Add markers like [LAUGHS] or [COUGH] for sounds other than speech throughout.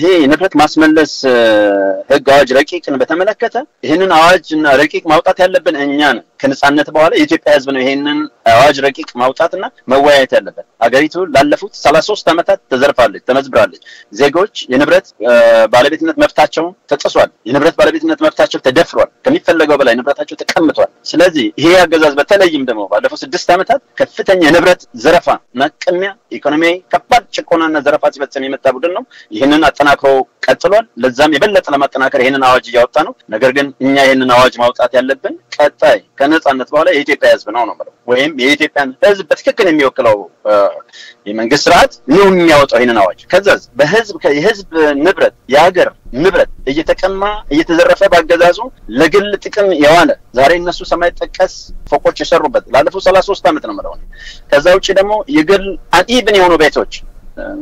ይሄ የንብረት ማስመለስ ህግ አዋጅ ረቂቅን በተመለከተ ይህንን አዋጅ እና ረቂቅ ማውጣት ያለብን እኛ ነን። ከነጻነት በኋላ የኢትዮጵያ ህዝብ ነው ይሄንን አዋጅ ረቂቅ ማውጣትና መወያየት ያለበት። ሀገሪቱ ላለፉት ሰላሳ ሶስት ዓመታት ተዘርፋለች፣ ተመዝብራለች። ዜጎች የንብረት ባለቤትነት መብታቸው ተጥሷል። የንብረት ባለቤትነት መብታቸው ተደፍሯል። ከሚፈለገው በላይ ንብረታቸው ተቀምጧል። ስለዚህ ይሄ አገዛዝ በተለይም ደግሞ ባለፉት ስድስት ዓመታት ከፍተኛ የንብረት ዘረፋ እና ቅሚያ፣ ኢኮኖሚያዊ ከባድ ጭቆናና ዘረፋ ሲፈጽም የመጣ ቡድን ነው። ይህንን አጠናክሮ ቀጥሏል። ለዛም የበለጠ ለማጠናከር ይህንን አዋጅ እያወጣ ነው። ነገር ግን እኛ ይህንን አዋጅ ማውጣት ያለብን ቀጣይ ከነጻነት በኋላ የኢትዮጵያ ህዝብ ነው ነው ወይም የኢትዮጵያን ህዝብ በትክክል የሚወክለው የመንግስት ስርዓት ነው የሚያወጣው ይህንን አዋጅ። ከዛዝ በህዝብ የህዝብ ንብረት የሀገር ንብረት እየተቀማ እየተዘረፈ ባገዛዙ ለግል ጥቅም የዋለ ዛሬ እነሱ ሰማይ ጠቀስ ፎቆች የሰሩበት ላለፉት ሰላሳ ሶስት ዓመት ነው የምለው። ከዛ ውጭ ደግሞ የግል ኢብን የሆኑ ቤቶች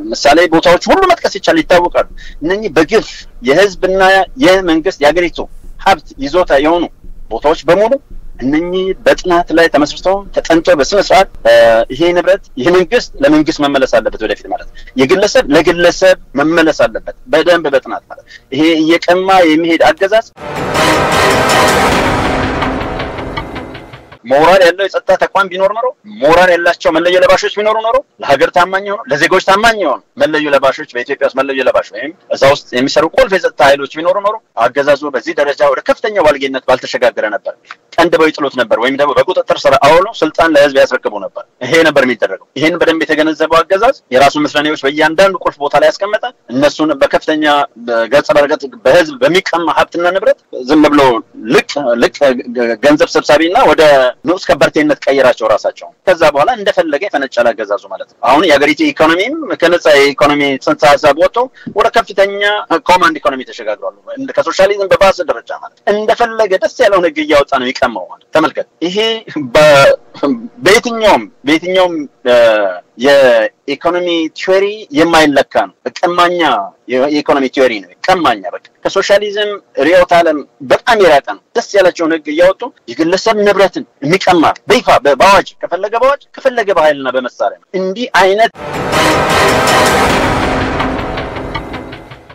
ምሳሌ ቦታዎች ሁሉ መጥቀስ ይቻል ይታወቃሉ። እነኚህ በግፍ የህዝብና የመንግስት የሀገሪቱ ሀብት ይዞታ የሆኑ ቦታዎች በሙሉ እነኚህ በጥናት ላይ ተመስርቶ ተጠንቶ በስነ ስርዓት ይሄ ንብረት የመንግስት ለመንግስት መመለስ አለበት፣ ወደፊት ማለት የግለሰብ ለግለሰብ መመለስ አለበት፣ በደንብ በጥናት ማለት ይሄ እየቀማ የሚሄድ አገዛዝ ሞራል ያለው የጸጥታ ተቋም ቢኖር ኖሮ ሞራል ያላቸው መለዮ ለባሾች ቢኖሩ ኖሮ ለሀገር ታማኝ የሆኑ ለዜጎች ታማኝ የሆኑ መለዮ ለባሾች በኢትዮጵያ ውስጥ መለዮ ለባሽ ወይም እዛ ውስጥ የሚሰሩ ቁልፍ የጸጥታ ኃይሎች ቢኖሩ ኖሮ አገዛዙ በዚህ ደረጃ ወደ ከፍተኛ ዋልጌነት ባልተሸጋገረ ነበር። ቀንድበው ይጥሉት ነበር፣ ወይም ደግሞ በቁጥጥር ስር አውሎ ስልጣን ለህዝብ ያስረክቡ ነበር። ይሄ ነበር የሚደረገው። ይህን በደንብ የተገነዘበው አገዛዝ የራሱ ምስለኔዎች በእያንዳንዱ ቁልፍ ቦታ ላይ ያስቀመጠ እነሱን በከፍተኛ ገጸ በረከት በህዝብ በሚቀማ ሀብትና ንብረት ዝም ብሎ ልቅ ልቅ ገንዘብ ሰብሳቢና ወደ ንዑስ ከበርቴነት ቀይራቸው ራሳቸው። ከዛ በኋላ እንደፈለገ የፈነጨለ አገዛዙ ማለት ነው። አሁን የሀገሪቱ ኢኮኖሚም ከነጻ የኢኮኖሚ ጽንሰ ሀሳብ ወጥቶ ወደ ከፍተኛ ኮማንድ ኢኮኖሚ ተሸጋግሯሉ። ከሶሻሊዝም በባሰ ደረጃ ማለት እንደፈለገ ደስ ያለውን ህግ እያወጣ ነው ማለት ተመልከት። ይሄ በየትኛውም በየትኛውም የኢኮኖሚ ቲዮሪ የማይለካ ነው። ቀማኛ የኢኮኖሚ ቲዮሪ ነው። ቀማኛ በቃ ከሶሻሊዝም ርዕዮተ ዓለም በጣም የራቀ ነው። ደስ ያላቸውን ህግ እያወጡ የግለሰብ ንብረትን የሚቀማ በይፋ በአዋጅ ከፈለገ በአዋጅ ከፈለገ በኃይልና በመሳሪያ እንዲህ አይነት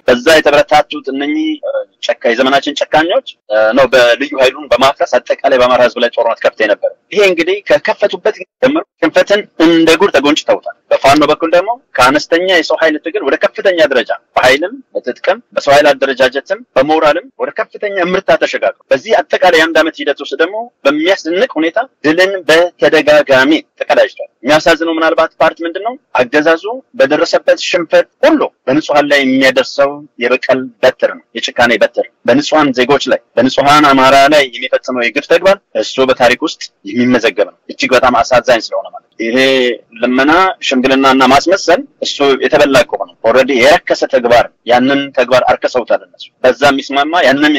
በዛ የተበረታቱት እነኚህ ጨካ የዘመናችን ጨካኞች ነው በልዩ ኃይሉን በማፍረስ አጠቃላይ በአማራ ህዝብ ላይ ጦርነት ከፍተው ነበር። ይሄ እንግዲህ ከከፈቱበት ጀምሮ ሽንፈትን እንደ ጉድ ተጎንጭተውታል። በፋኖ በኩል ደግሞ ከአነስተኛ የሰው ኃይል ትግል ወደ ከፍተኛ ደረጃ በኃይልም በትጥቅም በሰው ኃይል አደረጃጀትም በሞራልም ወደ ከፍተኛ እምርታ ተሸጋግሩ። በዚህ አጠቃላይ የአንድ ዓመት ሂደት ውስጥ ደግሞ በሚያስደንቅ ሁኔታ ድልን በተደጋጋሚ ተቀዳጅቷል። የሚያሳዝነው ምናልባት part ምንድን ነው? አገዛዙ በደረሰበት ሽንፈት ሁሉ በንጹሐን ላይ የሚያደርሰው የበቀል በትር ነው፣ የጭካኔ በትር በንጹሐን ዜጎች ላይ በንጹሐን አማራ ላይ የሚፈጽመው የግፍ ተግባር እሱ በታሪክ ውስጥ የሚመዘገብ ነው። እጅግ በጣም አሳዛኝ ስለሆነ ማለት ይሄ ልመና፣ ሽምግልናና ማስመሰል እሱ የተበላ ከሆነ already የረከሰ ተግባር ያንን ተግባር አርከሰውታል እነሱ። በዛ የሚስማማ ያንን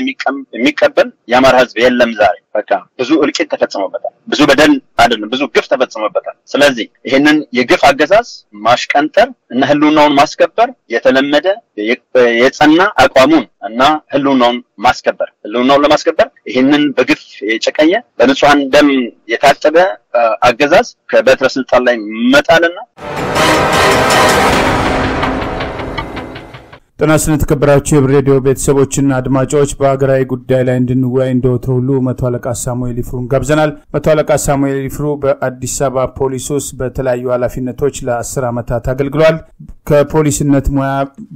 የሚቀበል የአማራ ህዝብ የለም ዛሬ። በቃ ብዙ እልቂት ተፈጽሞበታል። ብዙ በደል አይደለም ብዙ ግፍ ተፈጽሞበታል። ስለዚህ ይህንን የግፍ አገዛዝ ማሽቀንጠር እና ህልውናውን ማስከበር የተለመደ የጸና አቋሙን እና ህልውናውን ማስከበር ህልውናውን ለማስከበር ይህንን በግፍ የጨቀየ በንጹሐን ደም የታጠበ አገዛዝ ከበትረ ስልጣን ላይ መጣልና ጤና ይስጥልን የተከበራችሁ የህብር ሬዲዮ ቤተሰቦችና አድማጮች በሀገራዊ ጉዳይ ላይ እንድንወያይ እንደወትሮ ሁሉ መቶ አለቃ ሳሙኤል ይፍሩን ጋብዘናል። መቶ አለቃ ሳሙኤል ይፍሩ በአዲስ አበባ ፖሊስ ውስጥ በተለያዩ ኃላፊነቶች ለአስር ዓመታት አገልግሏል። ከፖሊስነት ሙያ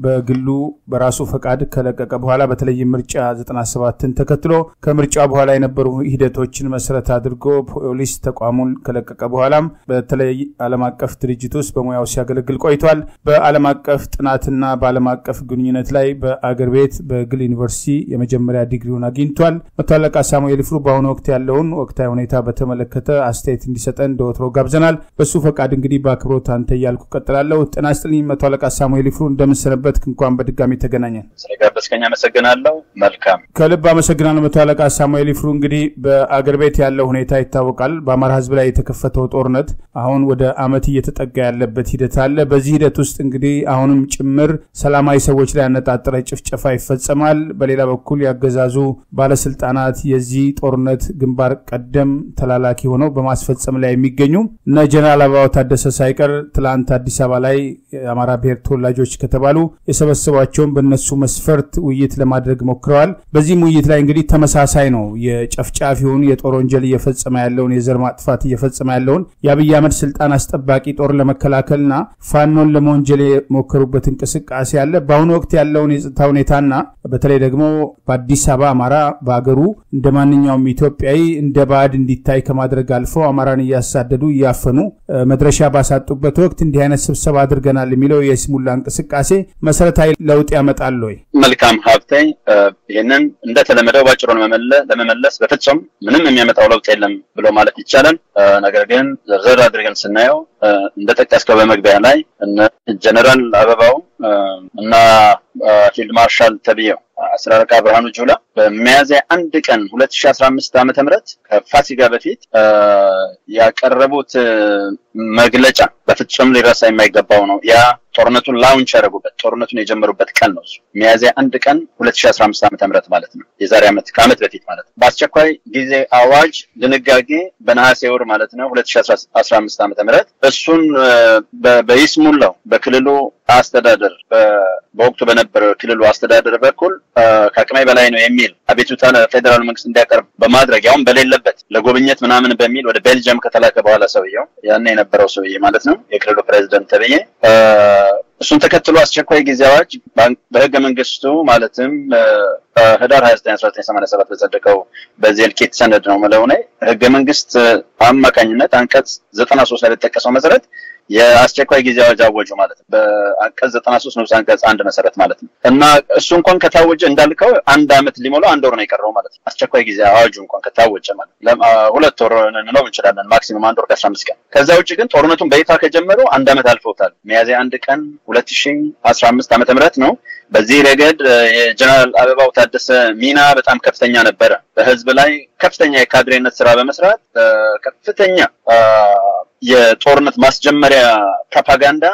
በግሉ በራሱ ፈቃድ ከለቀቀ በኋላ በተለይም ምርጫ 97ን ተከትሎ ከምርጫ በኋላ የነበሩ ሂደቶችን መሰረት አድርጎ ፖሊስ ተቋሙን ከለቀቀ በኋላም በተለይ ዓለም አቀፍ ድርጅት ውስጥ በሙያው ሲያገለግል ቆይቷል። በዓለም አቀፍ ጥናትና በዓለም አቀፍ ግንኙነት ላይ በአገር ቤት በግል ዩኒቨርሲቲ የመጀመሪያ ዲግሪውን አግኝቷል። መቶ አለቃ ሳሙኤል ይፍሩ በአሁኑ ወቅት ያለውን ወቅታዊ ሁኔታ በተመለከተ አስተያየት እንዲሰጠን እንደወትሮ ጋብዘናል። በሱ ፈቃድ እንግዲህ በአክብሮት አንተ እያልኩ ቀጥላለሁ። ጤና ይስጥልኝ መቶ አለቃ ሳሙኤል ይፍሩ እንደምሰነበት እንኳን በድጋሚ ተገናኘን። ስለጋበዝከኝ አመሰግናለሁ። መልካም ከልብ አመሰግናለሁ መቶ አለቃ ሳሙኤል ይፍሩ። እንግዲህ በአገር ቤት ያለው ሁኔታ ይታወቃል። በአማራ ሕዝብ ላይ የተከፈተው ጦርነት አሁን ወደ ዓመት እየተጠጋ ያለበት ሂደት አለ። በዚህ ሂደት ውስጥ እንግዲህ አሁንም ጭምር ሰላማዊ ሰዎች ሰዎች ላይ ያነጣጠረ ጭፍጨፋ ይፈጸማል። በሌላ በኩል ያገዛዙ ባለስልጣናት የዚህ ጦርነት ግንባር ቀደም ተላላኪ ሆነው በማስፈጸም ላይ የሚገኙ እነ ጀነራል አበባው ታደሰ ሳይቀር ትላንት አዲስ አበባ ላይ የአማራ ብሔር ተወላጆች ከተባሉ የሰበሰቧቸውን በእነሱ መስፈርት ውይይት ለማድረግ ሞክረዋል። በዚህም ውይይት ላይ እንግዲህ ተመሳሳይ ነው። የጨፍጫፊውን የጦር ወንጀል እየፈጸመ ያለውን የዘር ማጥፋት እየፈጸመ ያለውን የአብይ አህመድ ስልጣን አስጠባቂ ጦር ለመከላከልና ፋኖን ለመወንጀል የሞከሩበት እንቅስቃሴ አለ። በአሁኑ ወቅት ያለውን የጸጥታ ሁኔታና በተለይ ደግሞ በአዲስ አበባ አማራ በሀገሩ እንደ ማንኛውም ኢትዮጵያዊ እንደ ባዕድ እንዲታይ ከማድረግ አልፈው አማራን እያሳደዱ እያፈኑ መድረሻ ባሳጡበት ወቅት እንዲህ አይነት ስብሰባ አድርገናል የሚለው የስሙላ እንቅስቃሴ መሰረታዊ ለውጥ ያመጣል ወይ? መልካም ሀብቴ፣ ይህንን እንደተለመደው ባጭሩ ለመመለስ በፍጹም ምንም የሚያመጣው ለውጥ የለም ብሎ ማለት ይቻላል። ነገር ግን ዘርዘር አድርገን ስናየው እንደጠቀስከው በመግቢያ ላይ ጀነራል አበባው እና ፊልድ ማርሻል ተብዬው አስር አለቃ ብርሃኑ ጁላ በሚያዝያ አንድ ቀን ሁለት ሺ አስራ አምስት ዓመተ ምህረት ከፋሲካ በፊት ያቀረቡት መግለጫ በፍጹም ሊረሳ የማይገባው ነው። ያ ጦርነቱን ላውንች ያደረጉበት ጦርነቱን የጀመሩበት ቀን ነው። ሚያዝያ አንድ ቀን ሁለት ሺ አስራ አምስት ማለት ነው። የዛሬ ዓመት ከዓመት በፊት ማለት ነው። በአስቸኳይ ጊዜ አዋጅ ድንጋጌ በነሐሴ ወር ማለት ነው ሁለት ሺ አስራ አምስት ዓመተ እሱን በይስሙላው በክልሉ አስተዳደር በወቅቱ በነበረው ክልሉ አስተዳደር በኩል ከአቅሜ በላይ ነው የሚል አቤቱታ ለፌዴራል መንግስት እንዲያቀርብ በማድረግ ያውም በሌለበት ለጉብኝት ምናምን በሚል ወደ ቤልጅየም ከተላከ በኋላ ሰውየው ያኔ የነበረው ሰውዬ ማለት ነው የክልሉ ፕሬዚደንት ተብዬ። እሱን ተከትሎ አስቸኳይ ጊዜ አዋጅ በህገ መንግስቱ ማለትም ህዳር 29 1987 በጸደቀው በዚህ እልቂት ሰነድ ነው ምለው ህገ መንግስት አማካኝነት አንቀጽ 93 ላይ የተጠቀሰው መሰረት የአስቸኳይ ጊዜ አዋጅ አወጁ ማለት ነው። በአንቀጽ 93 ንዑስ አንቀጽ አንድ መሰረት ማለት ነው እና እሱ እንኳን ከታወጀ እንዳልከው አንድ አመት ሊሞላው አንድ ወር ነው የቀረው ማለት ነው። አስቸኳይ ጊዜ አዋጁ እንኳን ከታወጀ ማለት ሁለት ወር እንለው እንችላለን፣ ማክሲመም አንድ ወር ከአስራ አምስት ቀን። ከዛ ውጭ ግን ጦርነቱን በይፋ ከጀመሩ አንድ አመት አልፎታል። ሚያዝያ አንድ ቀን ሁለት ሺ አስራ አምስት ዓመተ ምህረት ነው። በዚህ ረገድ የጀነራል አበባው ታደሰ ሚና በጣም ከፍተኛ ነበረ። በህዝብ ላይ ከፍተኛ የካድሬነት ስራ በመስራት ከፍተኛ የጦርነት ማስጀመሪያ ፕሮፓጋንዳ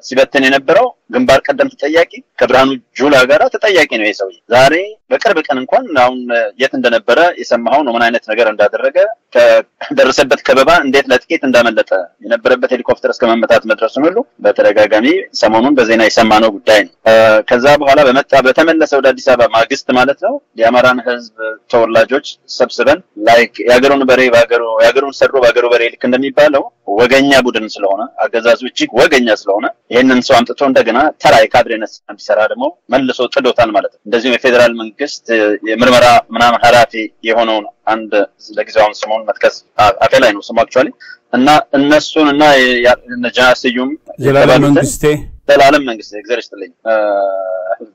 ሲበትን የነበረው ግንባር ቀደም ተጠያቂ ከብርሃኑ ጁላ ጋር ተጠያቂ ነው። ሰውዬ ዛሬ በቅርብ ቀን እንኳን አሁን የት እንደነበረ የሰማኸው ነው። ምን አይነት ነገር እንዳደረገ ከደረሰበት ከበባ እንዴት ለጥቂት እንዳመለጠ የነበረበት ሄሊኮፕተር እስከ መመታት መድረሱን ሁሉ በተደጋጋሚ ሰሞኑን በዜና የሰማነው ጉዳይ ነው። ከዛ በኋላ በመጣ በተመለሰ ወደ አዲስ አበባ ማግስት ማለት ነው የአማራን ህዝብ ተወላጆች ሰብስበን like የሀገሩን በሬ የሀገሩን ሰርዶ በሀገሩ በሬ ልክ እንደሚባለው ወገኛ ቡድን ስለሆነ አገዛዙ እጅግ ወገኛ ስለሆነ ይህንን ሰው አምጥቶ እንደገና ተራ የካድሬነት እንዲሰራ ደግሞ መልሶ ጥዶታል ማለት ነው። እንደዚሁም የፌዴራል መንግስት የምርመራ ምናምን ኃላፊ የሆነውን አንድ ለጊዜው አሁን ስሙን መጥቀስ አፌ ላይ ነው ስሙ actually እና እነሱን እና ጀነራል ስዩም ዘላለም መንግስቴ ዘላለም መንግስቴ እግዚአብሔር ይስጥልኝ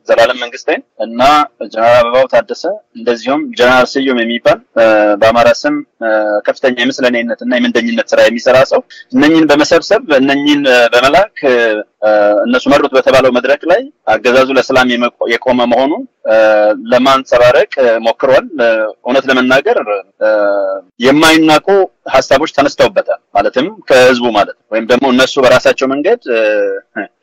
ዘላለም መንግስቴን እና ጀነራል አበባው ታደሰ እንደዚሁም ጀነራል ስዩም የሚባል በአማራ ስም ከፍተኛ የምስለኔነት እና የምንደኝነት ስራ የሚሰራ ሰው እነኝን በመሰብሰብ እነኝን በመላክ እነሱ መሩት በተባለው መድረክ ላይ አገዛዙ ለሰላም የቆመ መሆኑን ለማንጸባረቅ ሞክሯል። እውነት ለመናገር የማይናቁ ሀሳቦች ተነስተውበታል። ማለትም ከህዝቡ ማለት ወይም ደግሞ እነሱ በራሳቸው መንገድ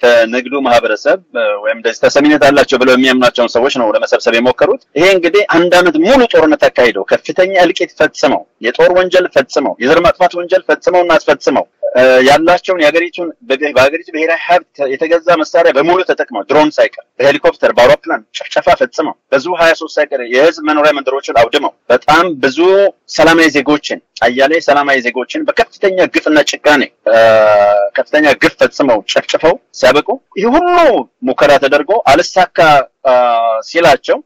ከንግዱ ማህበረሰብ ወይም እንደዚህ ተሰሚነት አላቸው ብለው የሚያምናቸውን ሰዎች ነው ለመሰብሰብ የሞከሩት። ይሄ እንግዲህ አንድ አመት ሙሉ ጦርነት አካሂደው ከፍተኛ እልቂት ፈጽመው የጦር ወንጀል ፈጽመው የዘር ማጥፋት ወንጀል ፈጽመውና አስፈጽመው ያላቸውን የሀገሪቱን በሀገሪቱ ብሔራዊ ሀብት የተገዛ መሳሪያ በሙሉ ተጠቅመው ድሮን ሳይቀር በሄሊኮፕተር በአውሮፕላን ጭፍጨፋ ፈጽመው ብዙ ሀያ ሶስት ሳይቀር የህዝብ መኖሪያ መንደሮችን አውድመው በጣም ብዙ ሰላማዊ ዜጎችን አያሌ ሰላማዊ ዜጎችን በከፍተኛ ግፍና ጭካኔ ከፍተኛ ግፍ ፈጽመው ጨፍጭፈው ሲያበቁ ይህ ሁሉ ሙከራ ተደርጎ አልሳካ ሲላቸው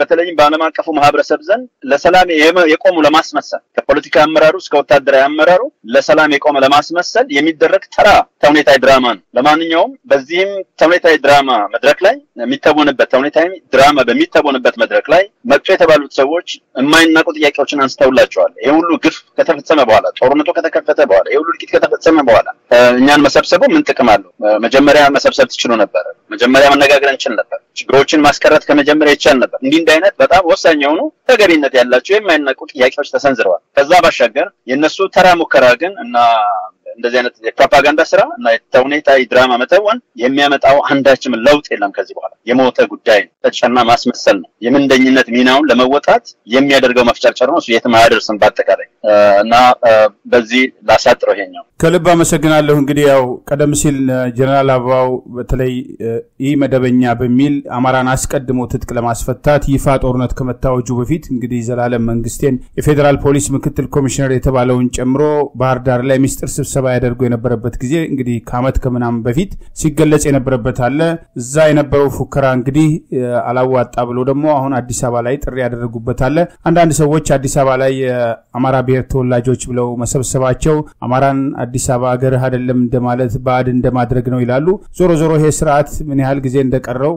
በተለይም በዓለም አቀፉ ማህበረሰብ ዘንድ ለሰላም የቆሙ ለማስመሰል ከፖለቲካ አመራሩ እስከ ወታደራዊ አመራሩ ለሰላም የቆመ ለማስመሰል የሚደረግ ተራ ተውኔታዊ ድራማ ነው። ለማንኛውም በዚህም ተውኔታዊ ድራማ መድረክ ላይ የሚተወንበት ተውኔታዊ ድራማ በሚተወንበት መድረክ ላይ መጡ የተባሉት ሰዎች የማይናቁ ጥያቄዎችን አንስተውላቸዋል። ይህ ሁሉ ግፍ ከተፈጸመ በኋላ ጦርነቱ ከተከፈተ በኋላ ይህ ሁሉ እልቂት ከተፈጸመ በኋላ እኛን መሰብሰቡ ምን ጥቅም አለው? መጀመሪያ መሰብሰብ ትችሉ ነበር። መጀመሪያ መነጋገር እንችል ነበር። ችግሮችን ማስቀረት ከመጀመሪያ ይቻል ነበር። እንዲህ እንዲህ አይነት በጣም ወሳኝ የሆኑ ተገቢነት ያላቸው የማይናቁ ጥያቄዎች ተሰንዝረዋል። ከዛ ባሻገር የእነሱ ተራ ሙከራ ግን እና እንደዚህ አይነት የፕሮፓጋንዳ ስራ እና የተውኔታ ድራማ መተወን የሚያመጣው አንዳችም ለውጥ የለም። ከዚህ በኋላ የሞተ ጉዳይ ነው። ተጨና ማስመሰል ነው። የምንደኝነት ሚናውን ለመወጣት የሚያደርገው መፍጨርጨር ነው። እሱ የትም አያደርስም በአጠቃላይ እና በዚህ ላሳጥረው ይሄኛው ከልብ አመሰግናለሁ። እንግዲህ ያው ቀደም ሲል ጀነራል አበባው በተለይ ኢ መደበኛ በሚል አማራን አስቀድሞ ትጥቅ ለማስፈታት ይፋ ጦርነት ከመታወጁ በፊት እንግዲህ ዘላለም መንግስቴን የፌዴራል ፖሊስ ምክትል ኮሚሽነር የተባለውን ጨምሮ ባህር ዳር ላይ ሚስጥር ስብሰባ ያደርጉ የነበረበት ጊዜ እንግዲህ ከአመት ከምናምን በፊት ሲገለጽ የነበረበት አለ። እዛ የነበረው ፉከራ እንግዲህ አላዋጣ ብሎ ደግሞ አሁን አዲስ አበባ ላይ ጥሪ ያደረጉበት አለ። አንዳንድ ሰዎች አዲስ አበባ ላይ የአማራ ብሔር ተወላጆች ብለው መሰብሰባቸው አማራን አዲስ አበባ ሀገርህ አይደለም እንደማለት ባዕድ እንደማድረግ ነው ይላሉ። ዞሮ ዞሮ ይሄ ስርዓት ምን ያህል ጊዜ እንደቀረው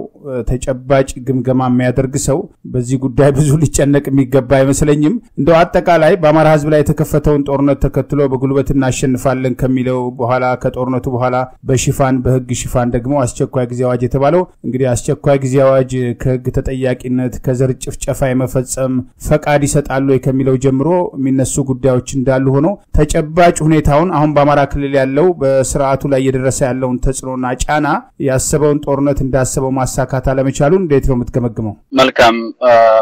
ተጨባጭ ግምገማ የሚያደርግ ሰው በዚህ ጉዳይ ብዙ ሊጨነቅ የሚገባ አይመስለኝም። እንደው አጠቃላይ በአማራ ህዝብ ላይ የተከፈተውን ጦርነት ተከትሎ በጉልበት እናሸንፋለን ከሚለው በኋላ ከጦርነቱ በኋላ በሽፋን በህግ ሽፋን ደግሞ አስቸኳይ ጊዜ አዋጅ የተባለው እንግዲህ አስቸኳይ ጊዜ አዋጅ ከህግ ተጠያቂነት ከዘር ጭፍጨፋ የመፈጸም ፈቃድ ይሰጣሉ ከሚለው ጀምሮ የሚነሱ ጉዳዮች እንዳሉ ሆኖ ተጨባጭ ሁኔታውን አሁን በአማራ ክልል ያለው በስርዓቱ ላይ እየደረሰ ያለውን ተጽዕኖና ጫና ያሰበውን ጦርነት እንዳሰበው ማሳካት አለመቻሉ እንዴት ነው የምትገመግመው? መልካም።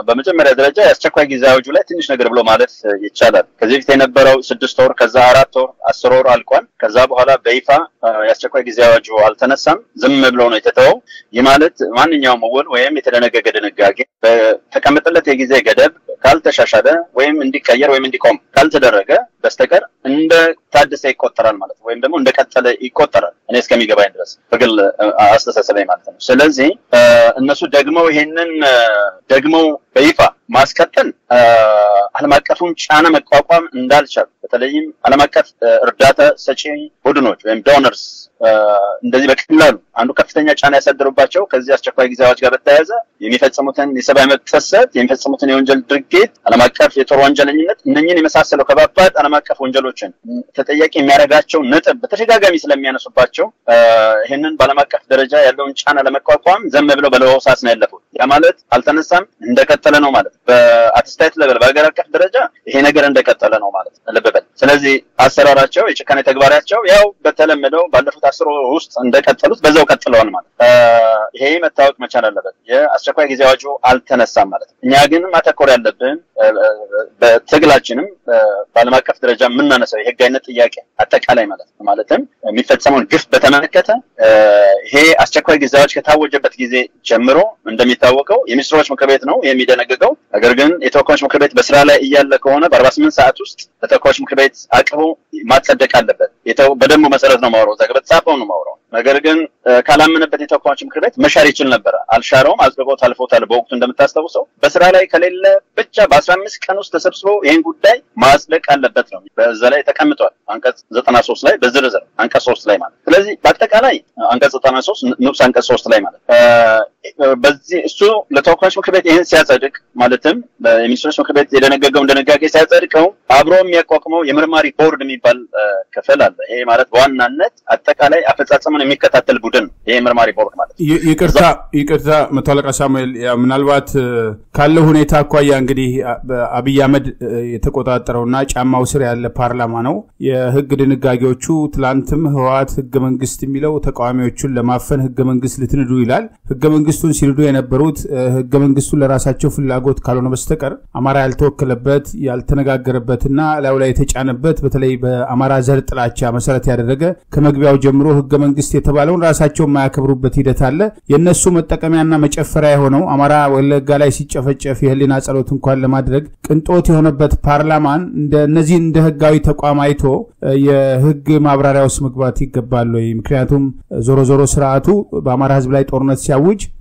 በመጀመሪያ ደረጃ የአስቸኳይ ጊዜ አዋጁ ላይ ትንሽ ነገር ብሎ ማለት ይቻላል። ከዚህ በፊት የነበረው ስድስት ወር ከዛ አራት ወር አስር ወር አልቋል። ከዛ በኋላ በይፋ የአስቸኳይ ጊዜ አዋጁ አልተነሳም፣ ዝም ብሎ ነው የተተወው። ይህ ማለት ማንኛውም ውል ወይም የተደነገገ ድንጋጌ በተቀመጠለት የጊዜ ገደብ ካልተሻሻለ ወይም እንዲቀየር ወይም እንዲቆም ካልተደረገ በስተቀር እንደ ታደሰ ይቆጠራል ማለት ነው። ወይም ደግሞ እንደቀጠለ ይቆጠራል እኔ እስከሚገባኝ ድረስ በግል አስተሳሰበኝ ማለት ነው። ስለዚህ እነሱ ደግሞ ይሄንን ደግሞ በይፋ ማስቀጠል ዓለም አቀፉን ጫና መቋቋም እንዳልቻሉ በተለይም ዓለም አቀፍ እርዳታ ሰጪ ቡድኖች ወይም ዶነርስ እንደዚህ በቀላሉ አንዱ ከፍተኛ ጫና ያሳደሩባቸው ከዚህ አስቸኳይ ጊዜ አዋጅ ጋር በተያያዘ የሚፈጽሙትን የሰብአዊ መብት ጥሰት የሚፈጽሙትን የወንጀል ድርጊት ዓለም አቀፍ የጦር ወንጀለኝነት እነኝን የመሳሰለው ከባባድ ዓለም አቀፍ ወንጀሎችን ተጠያቂ የሚያደርጋቸው ነጥብ በተደጋጋሚ ስለሚያነሱባቸው ይህንን በዓለም አቀፍ ደረጃ ያለውን ጫና ለመቋቋም ዘም ብለው በለሆሳስ ነው ያለፉት። ያ ማለት አልተነሳም፣ እንደቀጠለ ነው ማለት በአትስታይት ለበል በሀገር አቀፍ ደረጃ ይሄ ነገር እንደቀጠለ ነው ማለት ልብ በል። ስለዚህ አሰራራቸው የጭካኔ ተግባራቸው ያው በተለመደው ባለፉት አስር ውስጥ እንደቀጠሉት በዛው ቀጥለዋል ማለት ይሄ መታወቅ መቻል አለበት። የአስቸኳይ ጊዜ አዋጁ አልተነሳም ማለት ነው። እኛ ግን ማተኮር ያለብን በትግላችንም በዓለም አቀፍ ደረጃ የምናነሳው የህጋዊነት ጥያቄ አጠቃላይ ማለት ነው። ማለትም የሚፈጸመውን ግፍ በተመለከተ ይሄ አስቸኳይ ጊዜ አዋጅ ከታወጀበት ጊዜ ጀምሮ እንደሚታወቀው የሚኒስትሮች ምክር ቤት ነው የሚደነግገው። ነገር ግን የተወካዮች ምክር ቤት በስራ ላይ እያለ ከሆነ በአርባ ስምንት ሰዓት ውስጥ ለተወካዮች ምክር ቤት አቅርቦ ማጸደቅ አለበት። በደንቡ መሰረት ነው ማውረው፣ በተጻፈው ነው ማውረው። ነገር ግን ካላመነበት የተወካዮች ምክር ቤት መሻር ይችል ነበረ። አልሻረውም፣ አጽድቆት አልፎታል። በወቅቱ እንደምታስታውሰው በስራ ላይ ከሌለ ብቻ በአስራ አምስት ቀን ውስጥ ተሰብስቦ ይህን ጉዳይ ማጽደቅ አለበት ነው በዛ ላይ ተቀምጧል። አንቀጽ ዘጠና ሶስት ላይ በዝርዝር አንቀጽ ሶስት ላይ ማለት ስለዚህ በአጠቃላይ አንቀጽ ዘጠና ሶስት ንዑስ አንቀጽ ሶስት ላይ ማለት በዚህ እሱ ለተወካዮች ምክር ቤት ይህን ሲያጸድቅ ማለትም የሚኒስትሮች ምክር ቤት የደነገገውን ድንጋጌ ሲያጸድቀው አብሮ የሚያቋቁመው የምርማሪ ቦርድ የሚባል ክፍል አለ። ይሄ ማለት በዋናነት አጠቃላይ አፈጻጸሙን የሚከታተል ቡድን ይሄ ምርማሪ ቦርድ ማለት ይቅርታ ይቅርታ፣ መቶ አለቃ ሳሙኤል ምናልባት ካለው ሁኔታ አኳያ እንግዲህ አብይ አህመድ የተቆጣጠረውና ጫማው ስር ያለ ፓርላማ ነው። የህግ ድንጋጌዎቹ ትላንትም ህወሓት ህገ መንግስት የሚለው ተቃዋሚዎቹን ለማፈን ህገ መንግስት ልትንዱ ይላል። ህገ መንግስቱን ሲንዱ የነበሩት ህገ መንግስቱን ለራሳቸው ፍላጎት ካልሆነ በስተቀር አማራ ያልተወከለበት ያልተነጋገረበትና ላዩ ላይ የተጫነበት በተለይ በአማራ ዘር ጥላቻ መሰረት ያደረገ ከመግቢያው ጀምሮ ህገ መንግስት የተባለውን ራሳቸው የማያከብሩበት ሂደት አለ። የእነሱ መጠቀሚያና መጨፈሪያ የሆነው አማራ ወለጋ ላይ ሲጨፈጨፍ የህሊና ጸሎት እንኳን ለማድረግ ቅንጦት የሆነበት ፓርላማን እንደ እነዚህን እንደ ህጋዊ ተቋም አይቶ የህግ ማብራሪያ ውስጥ መግባት ይገባል ወይ? ምክንያቱም ዞሮ ዞሮ ስርዓቱ በአማራ ህዝብ ላይ ጦርነት ሲያውጅ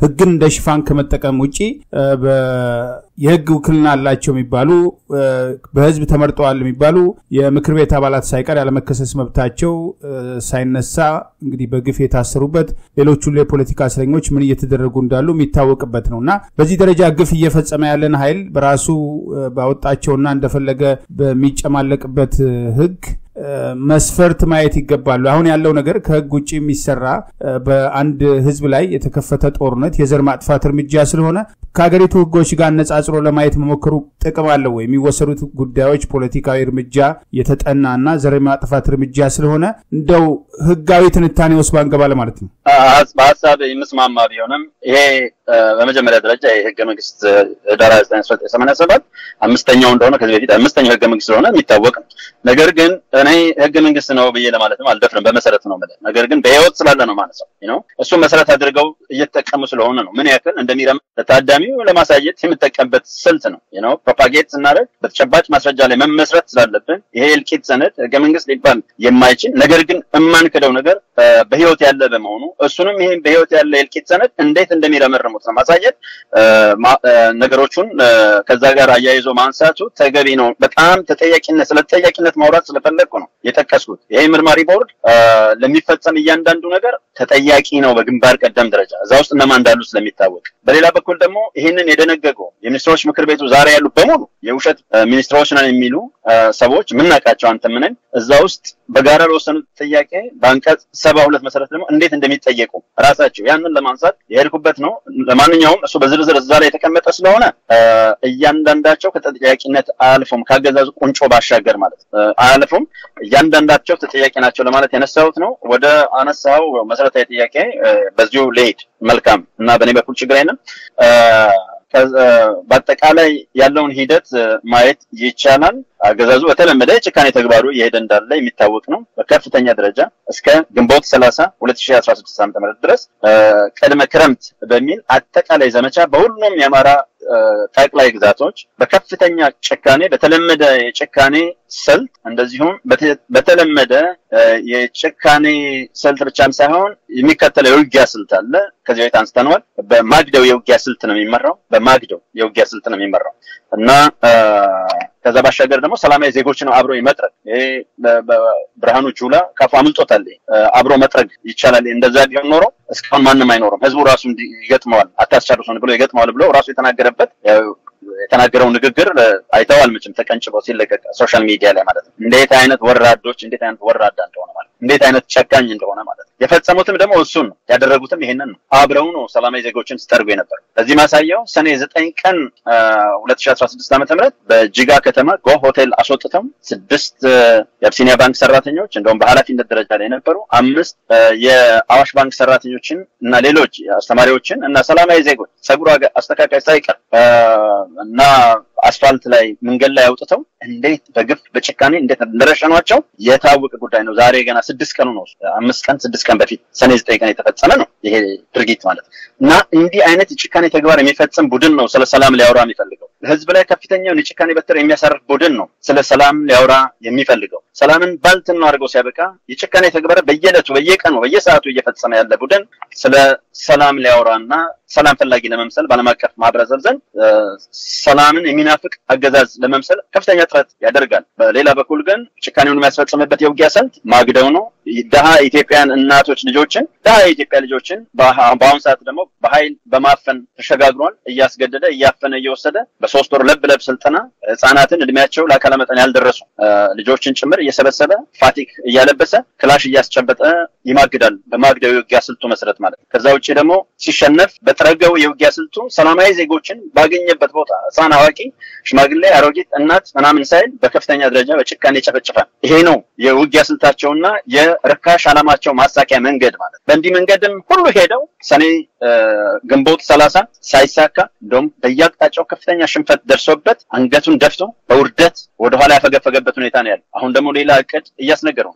ህግን እንደ ሽፋን ከመጠቀም ውጪ የህግ ውክልና አላቸው የሚባሉ በህዝብ ተመርጠዋል የሚባሉ የምክር ቤት አባላት ሳይቀር ያለመከሰስ መብታቸው ሳይነሳ እንግዲህ በግፍ የታሰሩበት ሌሎች የፖለቲካ እስረኞች ምን እየተደረጉ እንዳሉ የሚታወቅበት ነው እና በዚህ ደረጃ ግፍ እየፈጸመ ያለን ኃይል በራሱ ባወጣቸውና እንደፈለገ በሚጨማለቅበት ህግ መስፈርት ማየት ይገባሉ። አሁን ያለው ነገር ከህግ ውጭ የሚሰራ በአንድ ህዝብ ላይ የተከፈተ ጦርነት የዘር ማጥፋት እርምጃ ስለሆነ ከሀገሪቱ ህጎች ጋር አነጻጽሮ ለማየት መሞከሩ ጥቅም አለው ወይ? የሚወሰዱት ጉዳዮች ፖለቲካዊ እርምጃ የተጠናና ዘር ማጥፋት እርምጃ ስለሆነ እንደው ህጋዊ ትንታኔ ውስጥ ባንገባ ለማለት ነው። በሀሳብ የምስማማ ቢሆንም ይሄ በመጀመሪያ ደረጃ የህገ መንግስት ሰማንያ ሰባት አምስተኛው እንደሆነ ከዚህ በፊት አምስተኛው ህገ መንግስት ስለሆነ የሚታወቅ ነው። ነገር ግን እኔ ህገ መንግስት ነው ብዬ ለማለትም አልደፍርም። በመሰረት ነው ማለት ነገር ግን በህይወት ስላለ ነው ማለት ነው። እሱ መሰረት አድርገው እየተጠቀሙ ስለሆነ ነው ምን ያክል እንደሚረም ለታዳሚው ለማሳየት የምጠቀምበት ስልት ነው ነው ፕሮፓጌት ስናደርግ በተጨባጭ ማስረጃ ላይ መመስረት ስላለብን ይሄ እልቂት ሰነድ ህገ መንግስት ሊባል የማይችል ነገር ግን የማንክደው ነገር በህይወት ያለ በመሆኑ እሱንም ይሄን በህይወት ያለ የእልቂት ሰነድ እንዴት እንደሚረመርሙት ነው ማሳየት ነገሮቹን ከዛ ጋር አያይዞ ማንሳቱ ተገቢ ነው። በጣም ተጠያቂነት ስለ ተጠያቂነት ማውራት ስለፈለግኩ ነው የጠቀስኩት። ይሄ ምርማሪ ቦርድ ለሚፈጸም እያንዳንዱ ነገር ተጠያቂ ነው በግንባር ቀደም ደረጃ እዛ ውስጥ እነማን እንዳሉ ስለሚታወቅ፣ በሌላ በኩል ደግሞ ይህንን የደነገገው የሚኒስትሮች ምክር ቤቱ ዛሬ ያሉ በሙሉ የውሸት ሚኒስትሮች ነን የሚሉ ሰዎች የምናውቃቸው አንተ ምንን እዛ ውስጥ በጋራ ለወሰኑት ጥያቄ በአንቀጽ ሰባ ሁለት መሰረት ደግሞ እንዴት እንደሚጠየቁ ራሳቸው ያንን ለማንሳት የሄድኩበት ነው። ለማንኛውም እሱ በዝርዝር እዛ ላይ የተቀመጠ ስለሆነ እያንዳንዳቸው ከተጠያቂነት አያልፉም። ካገዛዙ ቁንጮ ባሻገር ማለት አያልፉም። እያንዳንዳቸው ተጠያቂ ናቸው ለማለት ያነሳሁት ነው። ወደ አነሳው መሰረታዊ ጥያቄ በዚሁ ልሄድ። መልካም እና በእኔ በኩል ችግር አይንም። በአጠቃላይ ያለውን ሂደት ማየት ይቻላል። አገዛዙ በተለመደ የጭካኔ ተግባሩ እየሄደ እንዳለ የሚታወቅ ነው። በከፍተኛ ደረጃ እስከ ግንቦት ሰላሳ ሁለት ሺ አስራ ስድስት ዓመተ ምህረት ድረስ ቅድመ ክረምት በሚል አጠቃላይ ዘመቻ በሁሉም የአማራ ጠቅላይ ግዛቶች በከፍተኛ ጭካኔ በተለመደ የጭካኔ ስልት እንደዚሁም በተለመደ የጭካኔ ስልት ብቻም ሳይሆን የሚከተለው የውጊያ ስልት አለ። ከዚህ በፊት አንስተነዋል። በማግደው የውጊያ ስልት ነው የሚመራው። በማግደው የውጊያ ስልት ነው የሚመራው እና ከዛ ባሻገር ደግሞ ሰላማዊ ዜጎችን አብሮ መጥረግ ብርሃኑ ጁላ ካፉ አምልጦታል። አብሮ መጥረግ ይቻላል። እንደዛ ቢሆን ኖሮ እስካሁን ማንም አይኖርም። ህዝቡ ራሱ ይገጥመዋል፣ አታስጨርሱን ብሎ ይገጥመዋል ብሎ ራሱ የተናገረበት የተናገረው ንግግር አይተዋል። መቼም ተቀንጭቦ ሲለቀቅ social media ላይ ማለት ነው። እንዴት አይነት ወራዶች፣ እንዴት አይነት ወራዳ እንደሆነ ማለት እንዴት አይነት ጨካኝ እንደሆነ ማለት ነው። የፈጸሙትም ደግሞ እሱን ያደረጉትም ይሄንን ነው። አብረው ነው ሰላማዊ ዜጎችን ሲጠርጉ የነበረው። ለዚህ ማሳያው ሰኔ ዘጠኝ ቀን ሁለት ሺ አስራ ስድስት ዓመተ ምህረት በጅጋ ከተማ ጎ ሆቴል አስወጥተው ስድስት የአብሲኒያ ባንክ ሰራተኞች እንደውም በኃላፊነት ደረጃ ላይ የነበሩ አምስት የአዋሽ ባንክ ሰራተኞችን እና ሌሎች አስተማሪዎችን እና ሰላማዊ ዜጎች ጸጉር አስተካካይ ሳይቀር እና አስፋልት ላይ መንገድ ላይ አውጥተው እንዴት በግፍ በጭካኔ እንዴት እንደረሸኗቸው የታወቀ ጉዳይ ነው። ዛሬ ገና ስድስት ቀኑ ነው። አምስት ቀን ስድስት ቀን በፊት ሰኔ ዘጠኝ ቀን የተፈጸመ ነው ይሄ ድርጊት ማለት ነው። እና እንዲህ አይነት የጭካኔ ተግባር የሚፈጽም ቡድን ነው ስለ ሰላም ሊያወራ የሚፈልገው። ህዝብ ላይ ከፍተኛውን የጭካኔ በትር የሚያሳርፍ ቡድን ነው ስለ ሰላም ሊያወራ የሚፈልገው። ሰላምን ባልትን ነው አድርገው ሲያበቃ የጭካኔ ተግባር በየዕለቱ በየቀኑ በየሰዓቱ እየፈጸመ ያለ ቡድን ስለ ሰላም ሊያወራና ሰላም ፈላጊ ለመምሰል በዓለም አቀፍ ማህበረሰብ ዘንድ ሰላምን የሚናፍቅ አገዛዝ ለመምሰል ከፍተኛ ጥረት ያደርጋል። በሌላ በኩል ግን ጭካኔውን የሚያስፈጽምበት የውጊያ ስልት ማግደው ነው። ድሀ ኢትዮጵያን እናቶች ልጆችን ድሀ የኢትዮጵያ ልጆችን በአሁኑ ሰዓት ደግሞ በኃይል በማፈን ተሸጋግሯል። እያስገደደ እያፈነ እየወሰደ በሶስት ወር ለብ ለብ ስልጠና ህጻናትን እድሜያቸው ለአካለ መጠን ያልደረሱ ልጆችን ጭምር እየሰበሰበ ፋቲክ እያለበሰ ክላሽ እያስጨበጠ ይማግዳል። በማግደው የውጊያ ስልቱ መሰረት ማለት ነው። ከዛ ውጭ ደግሞ ሲሸነፍ በጠረገው የውጊያ ስልቱ ሰላማዊ ዜጎችን ባገኘበት ቦታ ህፃን፣ አዋቂ፣ ሽማግሌ፣ አሮጊት፣ እናት ምናምን ሳይል በከፍተኛ ደረጃ በጭካኔ ይጨፈጭፋል። ይሄ ነው የውጊያ ስልታቸውና የርካሽ ዓላማቸው ማሳኪያ መንገድ ማለት። በእንዲህ መንገድም ሁሉ ሄደው ሰኔ ግንቦት ሰላሳ ሳይሳካ እንደውም በየአቅጣጫው ከፍተኛ ሽንፈት ደርሶበት አንገቱን ደፍቶ በውርደት ወደኋላ ያፈገፈገበት ሁኔታ ነው ያለው። አሁን ደግሞ ሌላ እቅድ እያስነገረው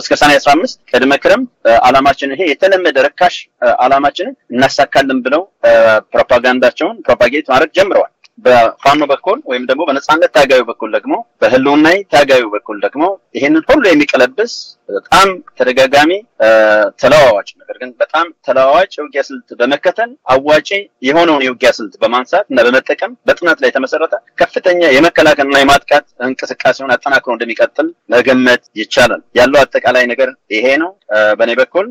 እስከ ሰኔ አስራ አምስት ቅድመ ክረምት ዓላማችንን ይሄ የተለመደ ርካሽ ዓላማችንን እናሳካለን ብለው ፕሮፓጋንዳቸውን propagate ማድረግ ጀምረዋል። በፋኖ በኩል ወይም ደግሞ በነጻነት ታጋዩ በኩል ደግሞ በህልውና ታጋዩ በኩል ደግሞ ይሄንን ሁሉ የሚቀለብስ በጣም ተደጋጋሚ ተለዋዋጭ ነገር ግን በጣም ተለዋዋጭ የውጊያ ስልት በመከተል አዋጪ የሆነውን የውጊያ ስልት በማንሳት እና በመጠቀም በጥናት ላይ የተመሰረተ ከፍተኛ የመከላከልና የማጥቃት እንቅስቃሴውን አጠናክሮ እንደሚቀጥል መገመት ይቻላል። ያለው አጠቃላይ ነገር ይሄ ነው። በእኔ በኩል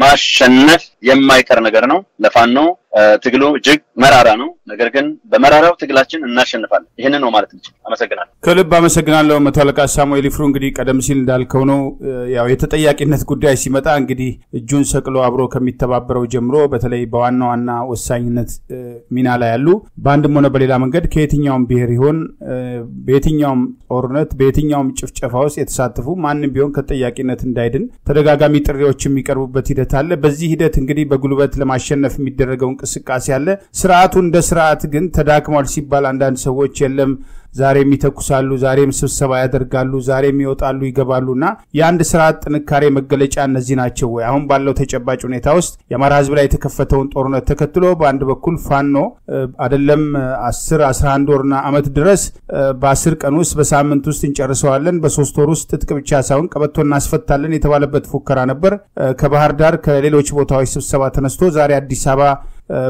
ማሸነፍ የማይቀር ነገር ነው። ለፋኖ ትግሉ እጅግ መራራ ነው። ነገር ግን በመራራው ትግላችን እናሸንፋለን። ይህንን ነው ማለት እንችል። አመሰግናለሁ። ከልብ አመሰግናለሁ መቶ አለቃ ሳሙኤል ይፍሩ። እንግዲህ ቀደም ሲል እንዳልከው ነው ያው የተጠያቂነት ጉዳይ ሲመጣ እንግዲህ እጁን ሰቅሎ አብሮ ከሚተባበረው ጀምሮ በተለይ በዋና ዋና ወሳኝነት ሚና ላይ ያሉ በአንድም ሆነ በሌላ መንገድ ከየትኛውም ብሔር ይሆን በየትኛውም ጦርነት በየትኛውም ጭፍጨፋ ውስጥ የተሳተፉ ማንም ቢሆን ከተጠያቂነት እንዳይድን ተደጋጋሚ ጥሪዎች የሚቀርቡበት ሂደት አለ። በዚህ ሂደት እንግዲህ በጉልበት ለማሸነፍ የሚደረገው እንቅስቃሴ አለ። ስርዓቱ እንደ ስርዓት ግን ተዳክሟል ሲባል አንዳንድ ሰዎች የለም ዛሬም ይተኩሳሉ፣ ዛሬም ስብሰባ ያደርጋሉ፣ ዛሬም ይወጣሉ ይገባሉ እና የአንድ ስርዓት ጥንካሬ መገለጫ እነዚህ ናቸው ወይ? አሁን ባለው ተጨባጭ ሁኔታ ውስጥ የአማራ ህዝብ ላይ የተከፈተውን ጦርነት ተከትሎ በአንድ በኩል ፋኖ አይደለም አስር አስራ አንድ ወርና አመት ድረስ በአስር ቀን ውስጥ በሳምንት ውስጥ እንጨርሰዋለን፣ በሶስት ወር ውስጥ ትጥቅ ብቻ ሳይሆን ቀበቶ እናስፈታለን የተባለበት ፉከራ ነበር። ከባህር ዳር ከሌሎች ቦታዎች ስብሰባ ተነስቶ ዛሬ አዲስ አበባ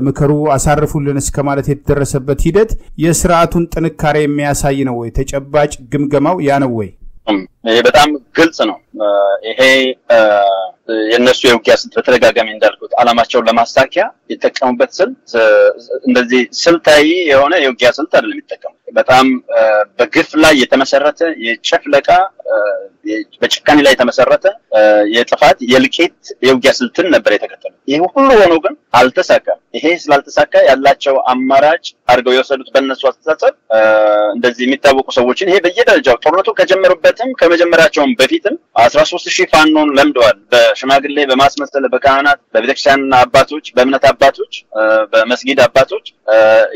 ምከሩ አሳርፉልን እስከ ማለት የተደረሰበት ሂደት የስርዓቱን ጥንካሬ የሚያሳይ ነው ወይ? ተጨባጭ ግምገማው ያ ነው ወይ? ይሄ በጣም ግልጽ ነው። ይሄ የእነሱ የውጊያ ስልት በተደጋጋሚ እንዳልኩት አላማቸውን ለማሳኪያ የተጠቀሙበት ስልት እንደዚህ ስልታዊ የሆነ የውጊያ ስልት አይደለም የሚጠቀሙት። በጣም በግፍ ላይ የተመሰረተ የጨፍለቃ በጭካኔ ላይ የተመሰረተ የጥፋት የልቄት የውጊያ ስልትን ነበር የተከተሉት። ይህ ሁሉ ሆኖ ግን አልተሳካም። ይሄ ስላልተሳካ ያላቸው አማራጭ አድርገው የወሰዱት በእነሱ አስተሳሰብ እንደዚህ የሚታወቁ ሰዎችን ይሄ በየደረጃው ጦርነቱ ከጀመሩበትም ከመጀመሪያቸውም በፊትም አስራ ሶስት ሺህ ፋኖን ለምደዋል። በሽማግሌ በማስመሰል በካህናት በቤተክርስቲያን አባቶች በእምነት አባቶች በመስጊድ አባቶች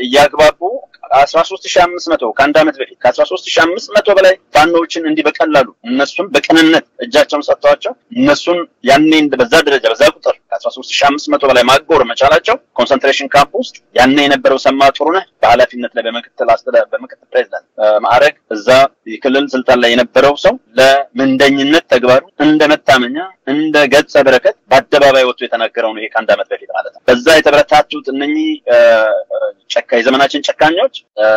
እያግባቡ አስራ ሶስት ሺህ አምስት መቶ ከአንድ ዓመት በፊት ከአስራ ሶስት ሺህ አምስት መቶ በላይ ፋኖዎችን እንዲህ በቀላሉ እነሱን በቅንነት እጃቸውን ሰጥተዋቸው እነሱን ያኔ በዛ ደረጃ በዛ ቁጥር ከአስራ ሶስት ሺህ አምስት መቶ በላይ ማጎር መቻላቸው concentration camp ውስጥ ያኔ የነበረው ሰማ ጥሩነህ በኃላፊነት ላይ በምክትል አስተዳደር በምክትል ፕሬዚዳንት ማዕረግ እዛ የክልል ስልጣን ላይ የነበረው ሰው ለምንደኝነት ተግባሩ እንደ መታመኛ እንደ ገጸ በረከት በአደባባይ ወጥቶ የተናገረው ነው። ይሄ ከአንድ ዓመት በፊት ማለት ነው። በዛ የተበረታቱት እነኚህ ጨካ የዘመናችን ጨካኞች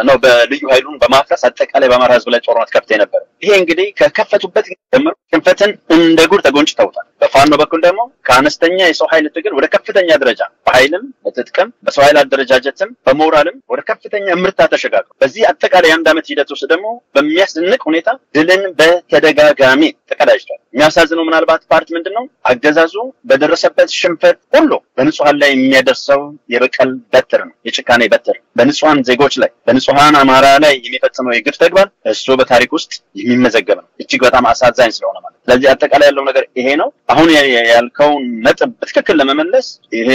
ነው በልዩ ኃይሉን በማፍረስ አጠቃላይ በአማራ ሕዝብ ላይ ጦርነት ከፍቶ የነበረ ይሄ እንግዲህ ከከፈቱበት ጀምሮ ሽንፈትን እንደ ጉድ ተጎንጭተውታል። በፋኖ በኩል ደግሞ ከአነስተኛ የሰው ኃይል ትግል ወደ ከፍተኛ ደረጃ በኃይልም በትጥቅም በሰው ኃይል አደረጃጀትም በሞራልም ወደ ከፍተኛ እምርታ ተሸጋግሯል። በዚህ አጠቃላይ የአንድ ዓመት ሂደት ውስጥ ደግሞ በሚያስደንቅ ሁኔታ ድልን በተደጋጋሚ ተቀዳጅቷል። የሚያሳዝነው ምናልባት part ምንድን ነው? አገዛዙ በደረሰበት ሽንፈት ሁሉ በንጹሐን ላይ የሚያደርሰው የበቀል በትር ነው፣ የጭካኔ በትር በንጹሐን ዜጎች ላይ በንጹሐን አማራ ላይ የሚፈጽመው የግፍ ተግባር እሱ በታሪክ ውስጥ የሚመዘገብ ነው። እጅግ በጣም አሳዛኝ ስለሆነ ስለዚህ አጠቃላይ ያለው ነገር ይሄ ነው። አሁን ያልከውን ነጥብ በትክክል ለመመለስ ይሄ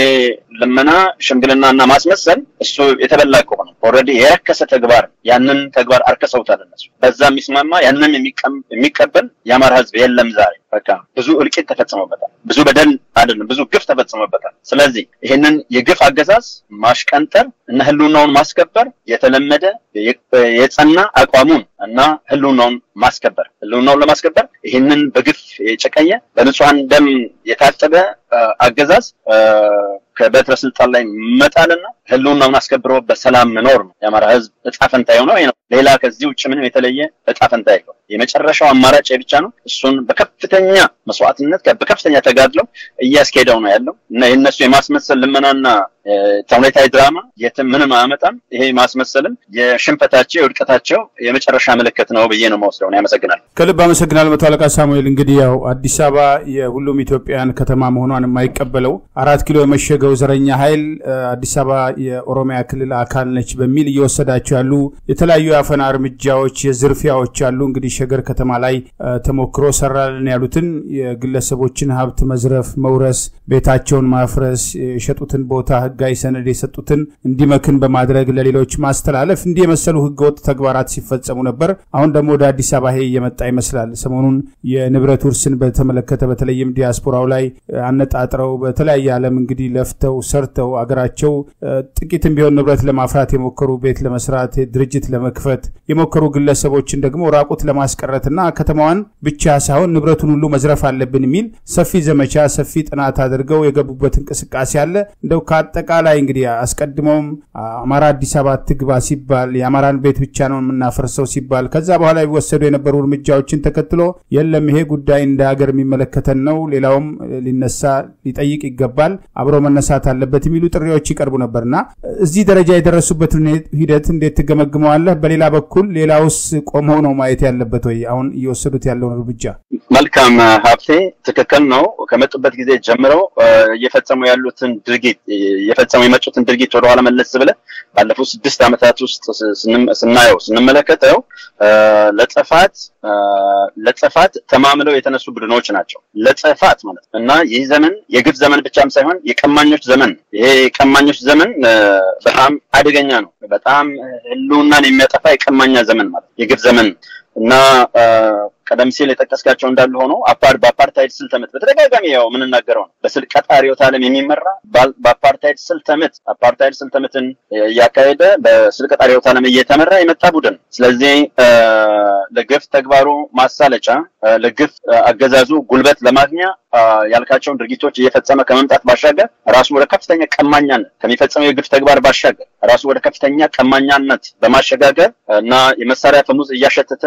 ልመና፣ ሽምግልናና ማስመሰል እሱ የተበላ ከሆነ already የረከሰ ተግባር ያንን ተግባር አርከሰውታል እነሱ። በዛ የሚስማማ ያንንም የሚቀበል የአማራ ህዝብ የለም ዛሬ በቃ ብዙ እልቂት ተፈጽሞበታል። ብዙ በደል አይደለም ብዙ ግፍ ተፈጽሞበታል። ስለዚህ ይህንን የግፍ አገዛዝ ማሽቀንጠር እና ህልውናውን ማስከበር የተለመደ የጸና አቋሙን እና ህልውናውን ማስከበር ህልውናውን ለማስከበር ይህንን በግፍ የጨቀየ በንጹሐን ደም የታጠበ አገዛዝ ከበትረ ስልጣን ላይ መጣልና ህልውናውን አስከብሮ በሰላም መኖር ነው የአማራ ህዝብ እጣ የሆነው ነው። ሌላ ከዚህ ውጭ ምንም የተለየ እጣ ፈንታ የለው። የመጨረሻው አማራጭ ብቻ ነው። እሱን በከፍተኛ መስዋዕትነት በከፍተኛ ተጋድሎ እያስኬደው ነው ያለው እና የእነሱ የማስመሰል ልመናና ተውኔታዊ ድራማ የትም ምንም አያመጣም። ይሄ ማስመሰልም የሽንፈታቸው የውድቀታቸው የመጨረሻ ምልክት ነው ብዬ ነው መወስደው ያመሰግናል። ከልብ አመሰግናል መቶ አለቃ ሳሙኤል። እንግዲህ ያው አዲስ አበባ የሁሉም ኢትዮጵያውያን ከተማ መሆኗን የማይቀበለው አራት ኪሎ የመሸገው ዘረኛ ኃይል አዲስ አበባ የኦሮሚያ ክልል አካል ነች በሚል እየወሰዳቸው ያሉ የተለያዩ የአፈና እርምጃዎች፣ የዝርፊያዎች አሉ። እንግዲህ ሸገር ከተማ ላይ ተሞክሮ ሰራልን ያሉትን የግለሰቦችን ሀብት መዝረፍ፣ መውረስ፣ ቤታቸውን ማፍረስ፣ የሸጡትን ቦታ ህጋዊ ሰነድ የሰጡትን እንዲመክን በማድረግ ለሌሎች ማስተላለፍ እንዲህ የመሰሉ ህገወጥ ተግባራት ሲፈጸሙ ነበር። አሁን ደግሞ ወደ አዲስ አበባ ይሄ እየመጣ ይመስላል። ሰሞኑን የንብረት ውርስን በተመለከተ በተለይም ዲያስፖራው ላይ አነጣጥረው በተለያየ ዓለም እንግዲህ ለፍተው ሰርተው አገራቸው ጥቂትም ቢሆን ንብረት ለማፍራት የሞከሩ ቤት ለመስራት ድርጅት ለመክፈት የሞከሩ ግለሰቦችን ደግሞ ራቁት ለማስቀረትና ከተማዋን ብቻ ሳይሆን ንብረቱን ሁሉ መዝረፍ አለብን የሚል ሰፊ ዘመቻ ሰፊ ጥናት አድርገው የገቡበት እንቅስቃሴ አለ። እንደው አጠቃላይ እንግዲህ አስቀድሞም አማራ አዲስ አበባ ትግባ ሲባል የአማራን ቤት ብቻ ነው የምናፈርሰው ሲባል ከዛ በኋላ ይወሰዱ የነበሩ እርምጃዎችን ተከትሎ የለም ይሄ ጉዳይ እንደ ሀገር የሚመለከተን ነው፣ ሌላውም ሊነሳ ሊጠይቅ ይገባል፣ አብሮ መነሳት አለበት የሚሉ ጥሪዎች ይቀርቡ ነበርና እዚህ ደረጃ የደረሱበትን ሂደት እንዴት ትገመግመዋለህ? በሌላ በኩል ሌላውስ ቆሞ ነው ማየት ያለበት ወይ አሁን እየወሰዱት ያለውን እርምጃ? መልካም ሀብቴ፣ ትክክል ነው። ከመጡበት ጊዜ ጀምረው እየፈጸሙ ያሉትን ድርጊት እየፈጸሙ የመጡትን ድርጊት ወደኋላ መለስ ብለህ ባለፉት ስድስት ዓመታት ውስጥ ስናየው ስንመለከተው ለጥፋት ለጥፋት ተማምለው የተነሱ ቡድኖች ናቸው። ለጥፋት ማለት እና ይህ ዘመን የግፍ ዘመን ብቻም ሳይሆን የቀማኞች ዘመን ይሄ የቀማኞች ዘመን በጣም አደገኛ ነው። በጣም ህልውናን የሚያጠፋ የቀማኛ ዘመን ማለት የግፍ ዘመን እና ቀደም ሲል የጠቀስካቸው እንዳለ ሆኖ አፓር በአፓርታይድ ስልተምት በተደጋጋሚ ያው የምንናገረው ነው። በስልቀ ጣሪዮት ዓለም የሚመራ በአፓርታይድ ስልተምት አፓርታይድ ስልተምትን እያካሄደ በስልቀ ጣሪዮት ዓለም እየተመራ የመጣ ቡድን። ስለዚህ ለግፍ ተግባሩ ማሳለጫ፣ ለግፍ አገዛዙ ጉልበት ለማግኛ ያልካቸውን ድርጊቶች እየፈጸመ ከመምጣት ባሻገር ራሱ ወደ ከፍተኛ ቀማኛነት ከሚፈጸመው የግፍ ተግባር ባሻገር ራሱ ወደ ከፍተኛ ቀማኛነት በማሸጋገር እና የመሳሪያ ፈሙዝ እያሸተተ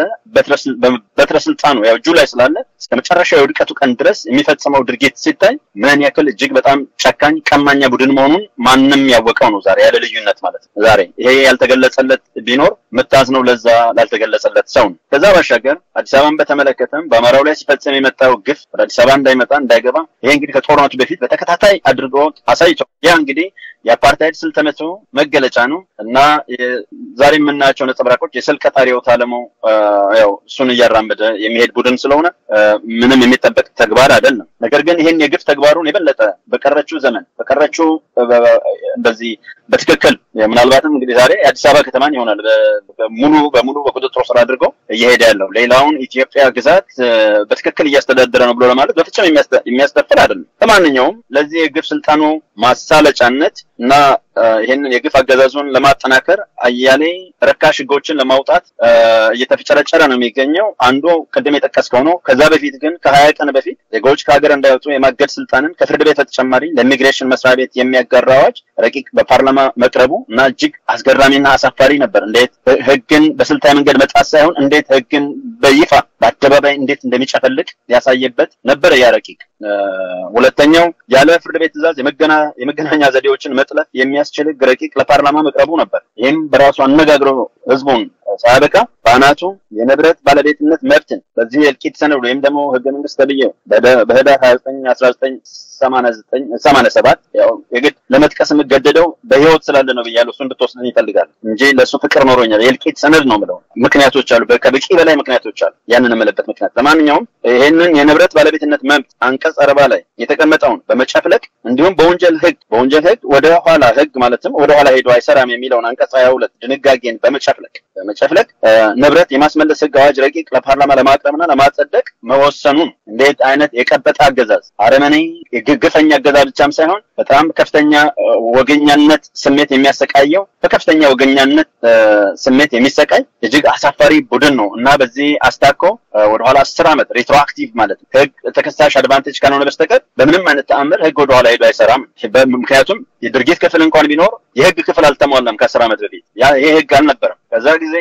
በትረ ስልጣኑ ያው እጁ ላይ ስላለ እስከ መጨረሻ የውድቀቱ ቀን ድረስ የሚፈጽመው ድርጊት ሲታይ ምን ያክል እጅግ በጣም ጨካኝ ቀማኛ ቡድን መሆኑን ማንም ያወቀው ነው። ዛሬ ያለ ልዩነት ማለት ነው። ዛሬ ይሄ ያልተገለጸለት ቢኖር ምታዝነው ለዛ ላልተገለጸለት ሰው ነው። ከዛ ባሻገር አዲስ አበባን በተመለከተም በአማራው ላይ ሲፈጽም የመጣው ግፍ ወደ አዲስ አበባ እንዳይመጣ እንዳይገባ ይሄ እንግዲህ ከጦርነቱ በፊት በተከታታይ አድርጎ አሳይቷል። ያ እንግዲህ የአፓርታይድ ስልተመቱ መገለጫ ነው እና ዛሬ የምናያቸው ነጸብራቆች የስልቀ ጣሪዮት ዓለሙ ያው እሱን እያራመደ የሚሄድ ቡድን ስለሆነ ምንም የሚጠበቅ ተግባር አይደለም። ነገር ግን ይህን የግፍ ተግባሩን የበለጠ በቀረችው ዘመን በቀረችው እንደዚህ በትክክል ምናልባትም እንግዲህ ዛሬ የአዲስ አበባ ከተማን ይሆናል ሙሉ በሙሉ በቁጥጥር ስር አድርገው እየሄደ ያለው ሌላውን ኢትዮጵያ ግዛት በትክክል እያስተዳደረ ነው ብሎ ለማለት በፍጹም የሚያስደፍር አይደለም። ለማንኛውም ለዚህ የግፍ ስልጣኑ ማሳለጫነት እና ይህንን የግፍ አገዛዙን ለማጠናከር አያሌ ረካሽ ህጎችን ለማውጣት እየተፍጨረጨረ ነው የሚገኘው። አንዱ ቅድም የጠቀስከው ነው። ከዛ በፊት ግን ከሀያ ቀን በፊት ዜጎች ከሀገር እንዳይወጡ የማገድ ስልጣንን ከፍርድ ቤት በተጨማሪ ለኢሚግሬሽን መስሪያ ቤት የሚያጋራ አዋጅ ረቂቅ በፓርላማ መቅረቡ እና እጅግ አስገራሚና አሳፋሪ ነበር። እንዴት ህግን በስልታዊ መንገድ መጣስ ሳይሆን እንዴት ህግን በይፋ በአደባባይ እንዴት እንደሚጨፈልቅ ያሳየበት ነበረ ያ ረቂቅ። ሁለተኛው ያለ ፍርድ ቤት ትዕዛዝ የመገናኛ ዘዴዎችን መጥለፍ የሚያስችል ረቂቅ ለፓርላማ መቅረቡ ነበር። ይህም በራሱ አነጋግሮ ህዝቡን ሳያበቃ በአናቱ የንብረት ባለቤትነት መብትን በዚህ የእልቂት ሰነድ ወይም ደግሞ ህገ መንግስት ተብዬው በህዳር ሀያ ዘጠኝ አስራ ዘጠኝ ሰማንያ ሰባት ያው የግድ ለመጥቀስ የምገደደው በህይወት ስላለ ነው ብያለሁ። እሱ እንድትወስድን ይፈልጋል እንጂ ለእሱ ፍቅር ኖሮኛል። የእልቂት ሰነድ ነው ምለው ምክንያቶች አሉ፣ ከበቂ በላይ ምክንያቶች አሉ። ያንን የምልበት ምክንያት ለማንኛውም ይህንን የንብረት ባለቤትነት መብት አንቀጽ አርባ ላይ የተቀመጠውን በመጨፍለቅ እንዲሁም በወንጀል ህግ በወንጀል ህግ ወደ ኋላ ህግ ማለትም ወደ ኋላ ሄዶ አይሰራም የሚለውን አንቀጽ ሀያ ሁለት ድንጋጌን በመጨፍለቅ በመጨፍለቅ ንብረት የማስመለስ ህግ አዋጅ ረቂቅ ለፓርላማ ለማቅረብና ለማጸደቅ መወሰኑን እንዴት አይነት የቀበጠ አገዛዝ አረመኔ ግፈኛ አገዛዝ ብቻም ሳይሆን በጣም ከፍተኛ ወገኛነት ስሜት የሚያሰቃየው በከፍተኛ ወገኛነት ስሜት የሚሰቃይ እጅግ አሳፋሪ ቡድን ነው እና በዚህ አስታኮ ወደኋላ አስር ዓመት retroactive ማለት ነው ህግ ተከሳሽ advantage ካልሆነ በስተቀር በምንም አይነት ተአምር ህግ ወደኋላ ሄዶ አይሰራም። ምክንያቱም የድርጊት ክፍሉ እንኳን ቢኖር የህግ ክፍል አልተሟላም ከአስር ዓመት በፊት ይሄ ህግ አልነበረም። ከዛ ጊዜ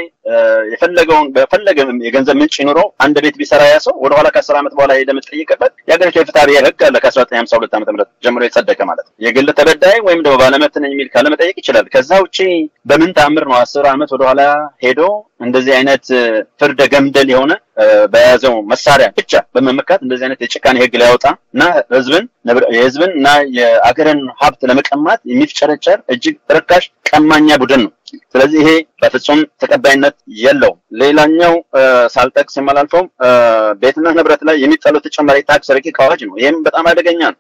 የፈለገውን በፈለገ የገንዘብ ምንጭ ይኑረው አንድ ቤት ቢሰራ ያ ሰው ወደኋላ ከአስር ዓመት በኋላ ሄደ የምትጠይቅበት የሀገሪቱ የፍትሐ ብሔር ህግ አለ ከአስራ ዘጠኝ ሀምሳ ሁለት ዓመተ ምህረት ጀምሮ የጸደቀ ማለት ነው። የግል ተበዳይ ወይም ደግሞ ባለመብት ነኝ የሚል ካለ ይችላል። ከዛ ውጪ በምን ተአምር ነው አስር ዓመት ወደኋላ ሄዶ እንደዚህ አይነት ፍርደ ገምደል የሆነ በያዘው መሳሪያ ብቻ በመመካት እንደዚህ አይነት የጭካኔ ህግ ሊያወጣ እና ህዝብን የህዝብን እና የአገርን ሀብት ለመቀማት የሚፍጨረጨር እጅግ ርካሽ ቀማኛ ቡድን ነው። ስለዚህ ይሄ በፍጹም ተቀባይነት የለውም። ሌላኛው ሳልጠቅስ የማላልፈው ቤትና ንብረት ላይ የሚጣለው ተጨማሪ ታክስ ረቂቅ አዋጅ ነው። ይህም በጣም አደገኛ ነው።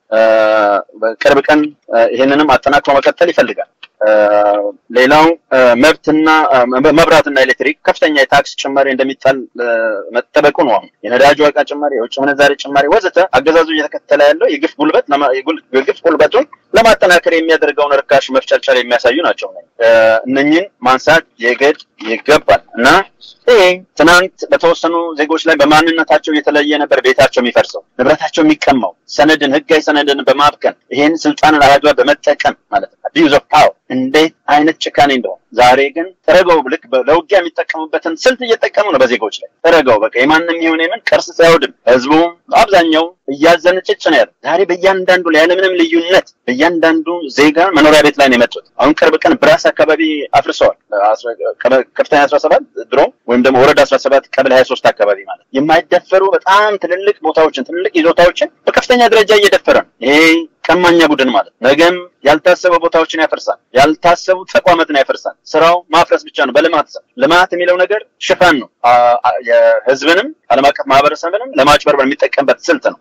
በቅርብ ቀን ይህንንም አጠናክሮ መቀጠል ይፈልጋል። ሌላው መብትና መብራትና ኤሌክትሪክ ከፍተኛ የታክስ ጭማሪ እንደሚጣል መጠበቁ ነው። አሁን የነዳጅ ዋጋ ጭማሪ፣ የውጭ ምንዛሬ ጭማሪ ወዘተ አገዛዙ እየተከተለ ያለው የግፍ ጉልበት የግፍ ጉልበቱን ለማጠናከር የሚያደርገውን ርካሽ መፍጨርጨር የሚያሳዩ ናቸው። እነኝን ማንሳት የግድ ይገባል። እና ይሄ ትናንት በተወሰኑ ዜጎች ላይ በማንነታቸው የተለየ ነበር ቤታቸው የሚፈርሰው ንብረታቸው የሚቀማው ሰነድን ህጋዊ ሰነድን በማብከን ይሄን ስልጣንን አላግባብ በመጠቀም ማለት ነው። abuse of power እንዴት አይነት ጭካኔ እንደሆነ። ዛሬ ግን ጥረገው ልክ ለውጊያ የሚጠቀሙበትን ስልት እየጠቀሙ ነው በዜጎች ላይ። ጥረገው በቃ የማንም የሆነ የምን ቅርስ ሳይወድም ህዝቡ አብዛኛው እያዘነ ጭጭ ነው ያለው። ዛሬ በእያንዳንዱ ላይ ያለምንም ልዩነት በእያንዳንዱ ዜጋ መኖሪያ ቤት ላይ ነው የመጡት። አሁን ቅርብ ቀን ብራስ አካባቢ አፍርሰዋል ከፍተኛ አስራ ሰባት ድሮ ወይም ደግሞ ወረዳ አስራ ሰባት ቀበሌ ሀያ ሶስት አካባቢ ማለት የማይደፈሩ በጣም ትልልቅ ቦታዎችን ትልልቅ ይዞታዎችን በከፍተኛ ደረጃ እየደፈረ ነው። ይሄ ቀማኛ ቡድን ማለት ነገም ያልታሰበ ቦታዎችን ያፈርሳል ያልታሰቡ ተቋማትን ያፈርሳል። ስራው ማፍረስ ብቻ ነው በልማት ልማት የሚለው ነገር ሽፋን ነው። የህዝብንም አለም አቀፍ ማህበረሰብንም ለማጭበርበር የሚጠቀምበት ስልት ነው።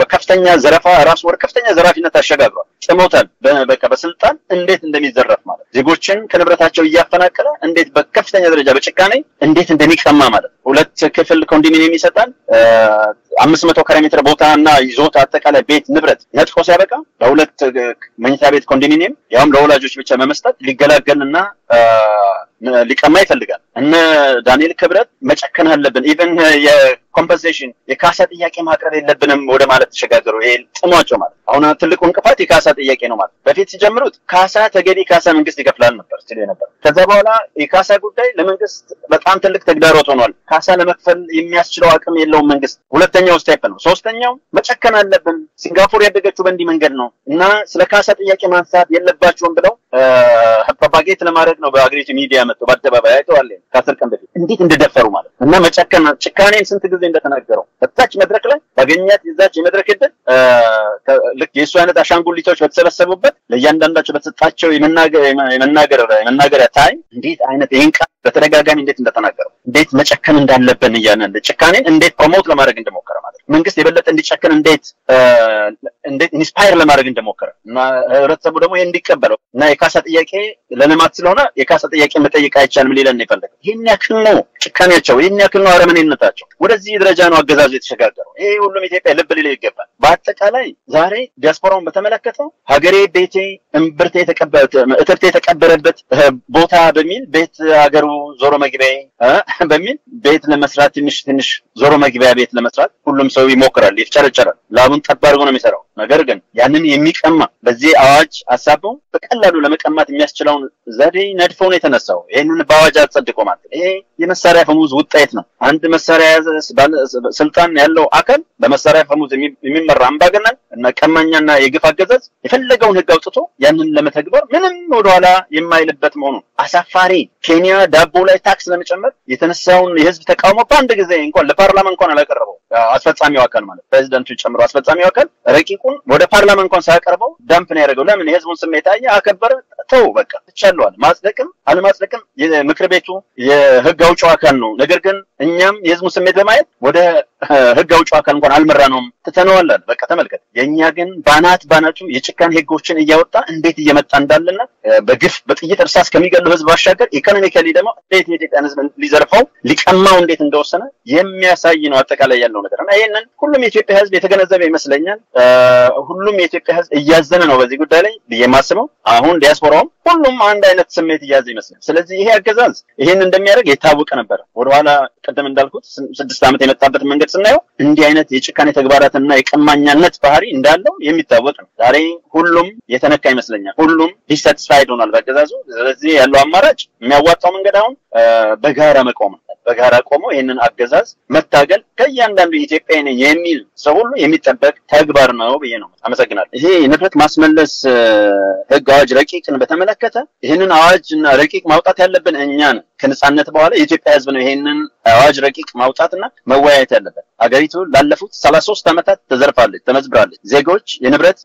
በከፍተኛ ዘረፋ ራሱ ወደ ከፍተኛ ዘራፊነት አሸጋግሯል። ጥሞታል በቃ በስልጣን እንዴት እንደሚዘረፍ ማለት ዜጎችን ከንብረታቸው እያፈናቀለ እንዴት በከፍተኛ ደረጃ በጭካኔ እንዴት እንደሚቀማ ማለት ሁለት ክፍል ኮንዶሚኒየም ይሰጣል። አምስት መቶ ካሬ ሜትር ቦታ እና ይዞታ አጠቃላይ ቤት ንብረት ነጥቆ ሲያበቃ በሁለት መኝታ ቤት ኮንዶሚኒየም ያውም ለወላጆች ብቻ በመስጠት ሊገላገልና ሊቀማ ይፈልጋል። እነ ዳንኤል ክብረት መጨከን አለብን፣ even የ compensation የካሳ ጥያቄ ማቅረብ የለብንም ወደ ማለት ተሸጋገሩ። ይሄ ጥሟቸው ማለት አሁን ትልቁ እንቅፋት የካሳ ጥያቄ ነው ማለት በፊት ሲጀምሩት ካሳ ተገቢ ካሳ መንግስት ይከፍላል ነበር ሲሉ ነበር። ከዛ በኋላ የካሳ ጉዳይ ለመንግስት በጣም ትልቅ ተግዳሮት ሆኗል። ካሳ ለመክፈል የሚያስችለው አቅም የለውም መንግስት። ሁለተኛው step ነው። ሶስተኛው መጨከን አለብን። ሲንጋፖር ያደገችው በእንዲህ መንገድ ነው እና ስለ ካሳ ጥያቄ ማንሳት የለባቸውም ብለው propagate ለማድረግ ነው በአገሪቱ ሚዲያ መጥተው በአደባባይ አይተዋል። ከአስር ቀን በፊት እንዴት እንደደፈሩ ማለት እና መጨከን ጭካኔን ስንት ጊዜ እንደተናገረው በታች መድረክ ላይ ባገኛት የዛች የመድረክ ዕድል ልክ የእሱ አይነት አሻንጉሊቶች በተሰበሰቡበት ለእያንዳንዳቸው በተሰጣቸው የመናገሪያ time እንዴት አይነት ይህን ቃል በተደጋጋሚ እንዴት እንደተናገረው እንዴት መጨከን እንዳለብን እያንን ጭካኔን እንዴት promote ለማድረግ እንደሞከረ ማለት መንግስት የበለጠ እንዲጨክን እንዴት inspire ለማድረግ እንደሞከረ እና ህብረተሰቡ ደግሞ ይሄን እንዲቀበለው እና የካሳ ጥያቄ ለልማት ስለሆነ የካሳ ጥያቄ መጠየቅ አይቻልም ሊለን ነው የፈለገው። ይህን ያክል ነው ጭካኔያቸው፣ ይህን ያክል ነው አረመኔነታቸው። ወደዚህ ደረጃ ነው አገዛዙ የተሸጋገረው። ይሄ ሁሉም ኢትዮጵያ ልብ ሊለው ይገባል። በአጠቃላይ ዛሬ ዲያስፖራውን በተመለከተው ሀገሬ ቤቴ እምብርቴ እትብቴ የተቀበረበት ቦታ በሚል ቤት ሀገሩ ዞሮ መግቢያ በሚል ቤት ለመስራት ትንሽ ትንሽ ዞሮ መግቢያ ቤት ለመስራት ሁሉም ሰው ይሞክራል፣ ይፍጨረጨራል። ላቡን ጠብ ነው የሚሰራው። ነገር ግን ያንን የሚቀማ በዚህ አዋጅ አሳበው በቀላሉ ለመቀማት የሚያስችለውን ዘዴ ነድፎ ነው የተነሳው። ይህንን በአዋጅ አጸድቆ ማለት ይሄ የመሳሪያ ፈሙዝ ውጤት ነው። አንድ መሳሪያ የያዘ ስልጣን ያለው አካል በመሳሪያ ፈሙዝ የሚመራ አምባገነን እና ቀማኛና የግፍ አገዛዝ የፈለገውን ህግ አውጥቶ ያንን ለመተግበር ምንም ወደኋላ የማይልበት መሆኑን አሳፋሪ ኬንያ ዳቦ ላይ ታክስ ለመጨመር የተነሳውን የህዝብ ተቃውሞ በአንድ ጊዜ እንኳን ለፓርላማ እንኳን አላቀረበው አስፈጻሚው አካል ማለት ፕሬዚደንቱ ጨምሮ አስፈጻሚው አካል ረቂቁን ወደ ፓርላማ እንኳን ሳያቀርበው dump ነው ያደረገው። ለምን የህዝቡን ስሜት አየ፣ አከበረ፣ ተው በቃ ትቻለዋል። ማጽደቅም አለማጽደቅም የምክር ቤቱ የህግ አውጪው አካል ነው። ነገር ግን እኛም የህዝቡን ስሜት በማየት ወደ ህግ አውጪው አካል እንኳን አልመራ ነውም ትተነዋላል። በቃ ተመልከት። የእኛ ግን ባናት ባናቱ የጭካኔ ህጎችን እያወጣ እንዴት እየመጣ እንዳለና በግፍ በጥይት እርሳስ ከሚገሉ ህዝብ ባሻገር ኢኮኖሚካሊ ደግሞ እንዴት የኢትዮጵያን ህዝብ ሊዘርፈው ሊቀማው እንዴት እንደወሰነ የሚያሳይ ነው አጠቃላይ ያለው ነገር እና ይህንን ሁሉም የኢትዮጵያ ህዝብ የተገነዘበ ይመስለኛል። ሁሉም የኢትዮጵያ ህዝብ እያዘነ ነው በዚህ ጉዳይ ላይ ብዬ የማስበው አሁን ዲያስፖራውም ሁሉም አንድ አይነት ስሜት እያዘ ይመስላል። ስለዚህ ይሄ አገዛዝ ይሄን እንደሚያደርግ የታወቀ ነበረ። ወደኋላ ቅድም እንዳልኩት ስድስት ዓመት የመጣበት መንገድ ስናየው እንዲህ አይነት የጭካኔ ተግባራትና የቀማኛነት ባህሪ እንዳለው የሚታወቅ ነው። ዛሬ ሁሉም የተነካ ይመስለኛል። ሁሉም dissatisfied ሆኗል በአገዛዙ። ስለዚህ ያለው አማራጭ የሚያዋጣው መንገድ አሁን በጋራ መቆም በጋራ ቆሞ ይህንን አገዛዝ መታገል ከእያንዳንዱ ኢትዮጵያ የሚል ሰው ሁሉ የሚጠበቅ ተግባር ነው ብዬ ነው። አመሰግናለሁ። ይሄ የንብረት ማስመለስ ህግ አዋጅ ረቂቅን በተመለከተ ይህንን አዋጅ እና ረቂቅ ማውጣት ያለብን እኛ ነን። ከነጻነት በኋላ የኢትዮጵያ ህዝብ ነው ይሄንን አዋጅ ረቂቅ ማውጣትና መወያየት ያለበት። አገሪቱ ላለፉት ሰላሳ ሶስት ዓመታት ተዘርፋለች፣ ተመዝብራለች። ዜጎች የንብረት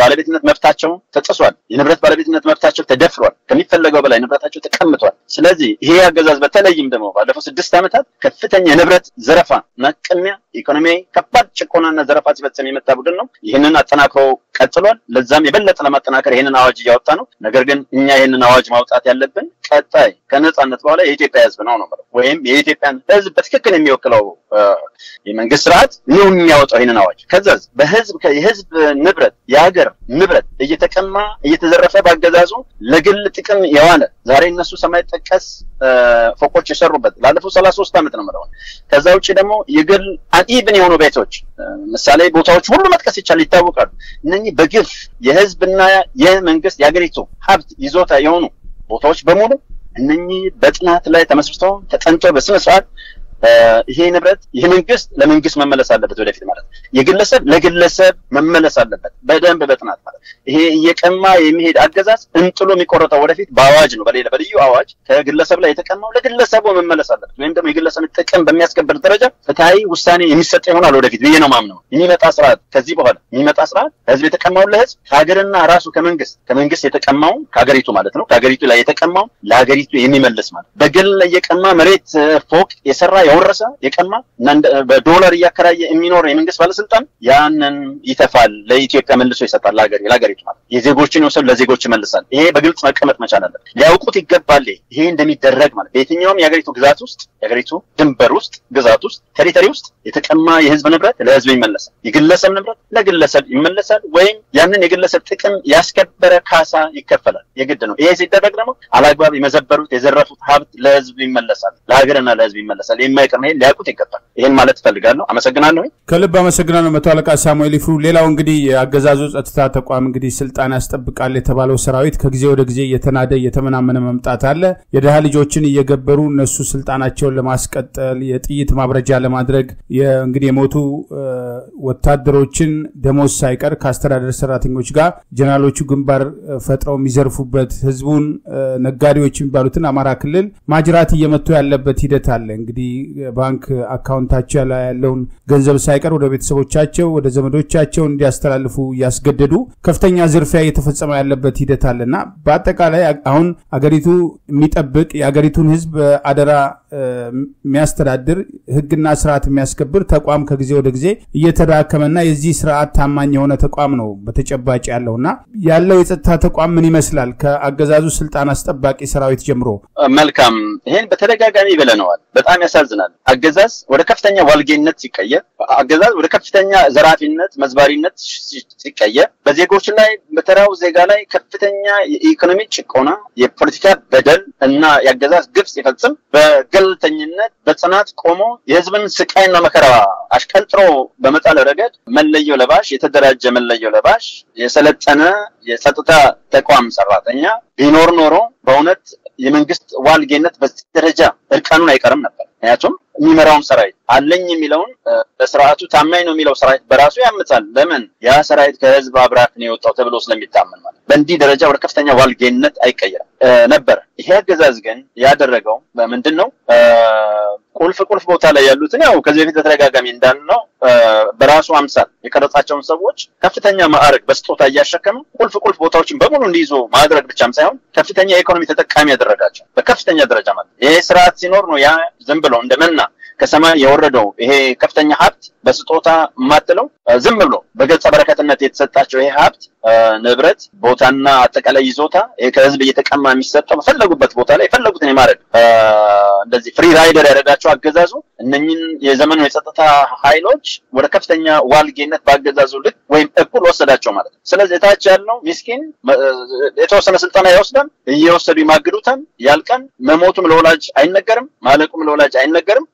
ባለቤትነት መብታቸው ተጥሷል። የንብረት ባለቤትነት መብታቸው ተደፍሯል። ከሚፈለገው በላይ ንብረታቸው ተቀምጧል። ስለዚህ ይሄ አገዛዝ በተለይም ደግሞ ባለፉት ስድስት ዓመታት ከፍተኛ የንብረት ዘረፋ እና ቅሚያ፣ ኢኮኖሚያዊ ከባድ ጭቆናና ዘረፋ ሲፈጸም የመጣ ቡድን ነው። ይህንን አጠናክሮ ቀጥሏል። ለዛም የበለጠ ለማጠናከር ይህንን አዋጅ እያወጣ ነው። ነገር ግን እኛ ይህንን አዋጅ ማውጣት ያለብን ቀጣይ ከነጻነት በኋላ የኢትዮጵያ ህዝብ ነው ነው ወይም የኢትዮጵያን ህዝብ በትክክል የሚወክለው የመንግስት ስርዓት ነው የሚያወጣው ይህንን አዋጅ። ከዛ በህዝብ የህዝብ ንብረት የሀገር ንብረት እየተቀማ እየተዘረፈ ባገዛዙ ለግል ጥቅም የዋለ ዛሬ እነሱ ሰማይ ጠቀስ ፎቆች የሰሩበት ላለፉት ሰላሳ ሶስት ዓመት ነው ምለውን ከዛ ውጭ ደግሞ የግል አንኢብን የሆኑ ቤቶች ምሳሌ ቦታዎች ሁሉ መጥቀስ ይቻላል፣ ይታወቃሉ። እነኚህ በግፍ የህዝብና የመንግስት የሀገሪቱ ሀብት ይዞታ የሆኑ ቦታዎች በሙሉ እነኚህ በጥናት ላይ ተመስርተው ተጠንቶ በስነ ስርዓት ይሄ ንብረት የመንግስት ለመንግስት መመለስ አለበት፣ ወደፊት ማለት የግለሰብ ለግለሰብ መመለስ አለበት፣ በደንብ በጥናት ማለት ይሄ እየቀማ የሚሄድ አገዛዝ እንጥሎ የሚቆረጠው ወደፊት በአዋጅ ነው፣ በሌላ በልዩ አዋጅ ከግለሰብ ላይ የተቀማው ለግለሰቡ መመለስ አለበት፣ ወይም ደግሞ የግለሰብ ጥቅም በሚያስከብር ደረጃ ፍትሐዊ ውሳኔ የሚሰጥ ይሆናል ወደፊት ብዬ ነው ማምነው። የሚመጣ ስርዓት ከዚህ በኋላ የሚመጣ ስርዓት ህዝብ የተቀማውን ለህዝብ ከሀገርና ራሱ ከመንግስት ከመንግስት የተቀማውን ከሀገሪቱ ማለት ነው። ከሀገሪቱ ላይ የተቀማውን ለሀገሪቱ የሚመልስ ማለት በግል እየቀማ መሬት ፎቅ የሰራ የወረሰ የቀማ እና በዶላር እያከራየ የሚኖር የመንግስት ባለስልጣን ያንን ይተፋል፣ ለኢትዮጵያ መልሶ ይሰጣል። ለሀገሪቱ ማለት የዜጎችን የወሰዱ ለዜጎች ይመልሳል። ይሄ በግልጽ መቀመጥ መቻል አለበት። ሊያውቁት ይገባል። ይሄ እንደሚደረግ ማለት በየትኛውም የሀገሪቱ ግዛት ውስጥ የሀገሪቱ ድንበር ውስጥ ግዛት ውስጥ ቴሪተሪ ውስጥ የተቀማ የህዝብ ንብረት ለህዝብ ይመለሳል። የግለሰብ ንብረት ለግለሰብ ይመለሳል። ወይም ያንን የግለሰብ ጥቅም ያስከበረ ካሳ ይከፈላል። የግድ ነው። ይሄ ሲደረግ ደግሞ አላግባብ የመዘበሩት የዘረፉት ሀብት ለህዝብ ይመለሳል፣ ለሀገርና ለህዝብ ይመለሳል። የማይቀር ነው። ሊያውቁት ይገባል። ይህን ማለት እፈልጋለሁ። አመሰግናለሁ። ከልብ አመሰግናለሁ መቶ አለቃ ሳሙኤል ይፍሩ። ሌላው እንግዲህ የአገዛዙ ጸጥታ ተቋም እንግዲህ ስልጣን ያስጠብቃል የተባለው ሰራዊት ከጊዜ ወደ ጊዜ እየተናደ እየተመናመነ መምጣት አለ። የድሃ ልጆችን እየገበሩ እነሱ ስልጣናቸውን ለማስቀጠል የጥይት ማብረጃ ለማድረግ እንግዲህ የሞቱ ወታደሮችን ደሞዝ ሳይቀር ከአስተዳደር ሰራተኞች ጋር ጀነራሎቹ ግንባር ፈጥረው የሚዘርፉበት ህዝቡን ነጋዴዎች የሚባሉትን አማራ ክልል ማጅራት እየመቱ ያለበት ሂደት አለ። እንግዲህ ባንክ አካውንታቸው ያለውን ገንዘብ ሳይቀር ወደ ቤተሰቦቻቸው ወደ ዘመዶቻቸው እንዲያስተላልፉ እያስገደዱ ከፍተኛ ዝርፊያ እየተፈጸመ ያለበት ሂደት አለና በአጠቃላይ አሁን አገሪቱ የሚጠብቅ የአገሪቱን ህዝብ አደራ የሚያስተዳድር ህግና ስርዓት የሚያስከብር ተቋም ከጊዜ ወደ ጊዜ እየተዳከመና የዚህ ስርዓት ታማኝ የሆነ ተቋም ነው በተጨባጭ ያለውና ያለው የጸጥታ ተቋም ምን ይመስላል? ከአገዛዙ ስልጣን አስጠባቂ ሰራዊት ጀምሮ። መልካም። ይሄን በተደጋጋሚ ብለነዋል። በጣም ያሳዝናል። አገዛዝ ወደ ከፍተኛ ዋልጌነት ሲቀየር፣ አገዛዝ ወደ ከፍተኛ ዘራፊነት፣ መዝባሪነት ሲቀየር፣ በዜጎች ላይ በተራው ዜጋ ላይ ከፍተኛ የኢኮኖሚ ጭቆና፣ የፖለቲካ በደል እና የአገዛዝ ግፍ ሲፈጽም በገለልተኝነት በጽናት ቆሞ የህዝብን ስቃይና መከራ አሽቀንጥሮ በመጣል ረገድ መለዮ ለባሽ የተደራጀ መለዮ ለባሽ የሰለጠነ የጸጥታ ተቋም ሰራተኛ ቢኖር ኖሮ በእውነት የመንግስት ዋልጌነት በዚህ ደረጃ እርቃኑን አይቀርም ነበር። ምክንያቱም የሚመራውን ሰራዊት አለኝ የሚለውን ለስርዓቱ ታማኝ ነው የሚለው ሰራዊት በራሱ ያምጻል። ለምን ያ ሰራዊት ከህዝብ አብራክ ነው የወጣው ተብሎ ስለሚታመን ማለት በእንዲህ ደረጃ ወደ ከፍተኛ ዋልጌነት አይቀየርም ነበር። ይሄ አገዛዝ ግን ያደረገው ምንድን ነው? ቁልፍ ቁልፍ ቦታ ላይ ያሉትን ያው ከዚህ በፊት በተደጋጋሚ እንዳልነው በራሱ አምሳል የቀረጻቸውን ሰዎች ከፍተኛ ማዕረግ በስጦታ እያሸከመ ቁልፍ ቁልፍ ቦታዎችን በሙሉ እንዲይዙ ማድረግ ብቻም ሳይሆን ከፍተኛ የኢኮኖሚ ተጠቃሚ ያደረጋቸው በከፍተኛ ደረጃ ማለት ይሄ ስርዓት ሲኖር ነው ያ ዝም ብሎ እንደመና ከሰማይ የወረደው ይሄ ከፍተኛ ሀብት በስጦታ የማትለው ዝም ብሎ በገጸ በረከትነት የተሰጣቸው ይሄ ሀብት ንብረት፣ ቦታና አጠቃላይ ይዞታ ይሄ ከህዝብ እየተቀማ የሚሰጠው በፈለጉበት ቦታ ላይ የፈለጉትን የማድረግ እንደዚህ free rider ያደረጋቸው አገዛዙ እነኝን የዘመኑ የጸጥታ ኃይሎች ወደ ከፍተኛ ዋልጌነት በአገዛዙ ልክ ወይም እኩል ወሰዳቸው ማለት ነው። ስለዚህ እታች ያለው ሚስኪን የተወሰነ ስልጠና ይወስዳል፣ እየወሰዱ ይማግዱታል። ያልቀን መሞቱም ለወላጅ አይነገርም፣ ማለቁም ለወላጅ አይነገርም፣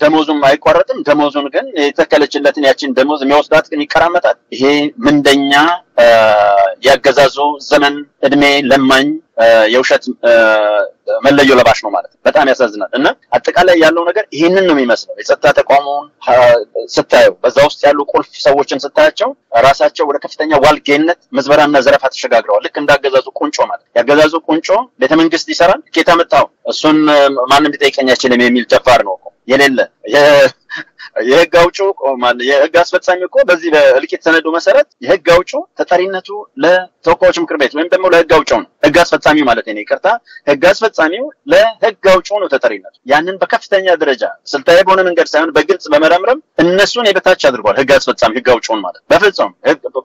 ደሞዙም አይቋረጥም። ደሞዙን ግን የተከለችለትን ያችን ደሞዝ የሚወስዳት ግን ይቀራመጣል። ይሄ ምንደኛ ያገዛዙ ዘመን እድሜ ለማኝ የውሸት መለዮ ለባሽ ነው ማለት በጣም ያሳዝናል። እና አጠቃላይ ያለው ነገር ይህንን ነው የሚመስለው። የጸጥታ ተቋሙን ስታየው፣ በዛ ውስጥ ያሉ ቁልፍ ሰዎችን ስታያቸው ራሳቸው ወደ ከፍተኛ ዋልጌነት፣ ምዝበራና ዘረፋ ተሸጋግረዋል። ልክ እንዳገዛዙ ቁንጮ ማለት ያገዛዙ ቁንጮ ቤተመንግስት ይሰራል። ኬታ መጣው እሱን ማንም ሊጠይቀኝ አይችልም የሚል ጨፋር ነው እኮ የሌለ የህግ አውጪው የህግ አስፈጻሚ እኮ በዚህ በእልቂት ሰነዱ መሰረት የህግ አውጪው ተጠሪነቱ ለተወካዮች ምክር ቤት ወይም ደግሞ ለህግ አውጪው ነው። ህግ አስፈጻሚው ማለት ነው፣ ይቅርታ፣ ህግ አስፈጻሚው ለህግ አውጪው ነው ተጠሪነቱ። ያንን በከፍተኛ ደረጃ ስልታዊ በሆነ መንገድ ሳይሆን በግልጽ በመረምረም እነሱን የበታች አድርጓል። ህግ አስፈጻሚ ህግ አውጪውን ማለት በፍጹም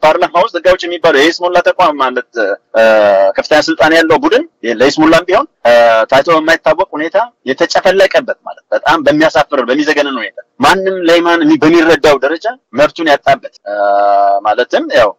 ፓርላማ ውስጥ ህግ አውጪ የሚባለው የይስሙላ ተቋም ማለት ከፍተኛ ስልጣን ያለው ቡድን ለይስሙላም ቢሆን ታይቶ በማይታወቅ ሁኔታ የተጨፈለቀበት ማለት በጣም በሚያሳፍር በሚዘገንን ሁኔታ ማንም ላይማን በሚረዳው ደረጃ መብቱን ያጣበት ማለትም ያው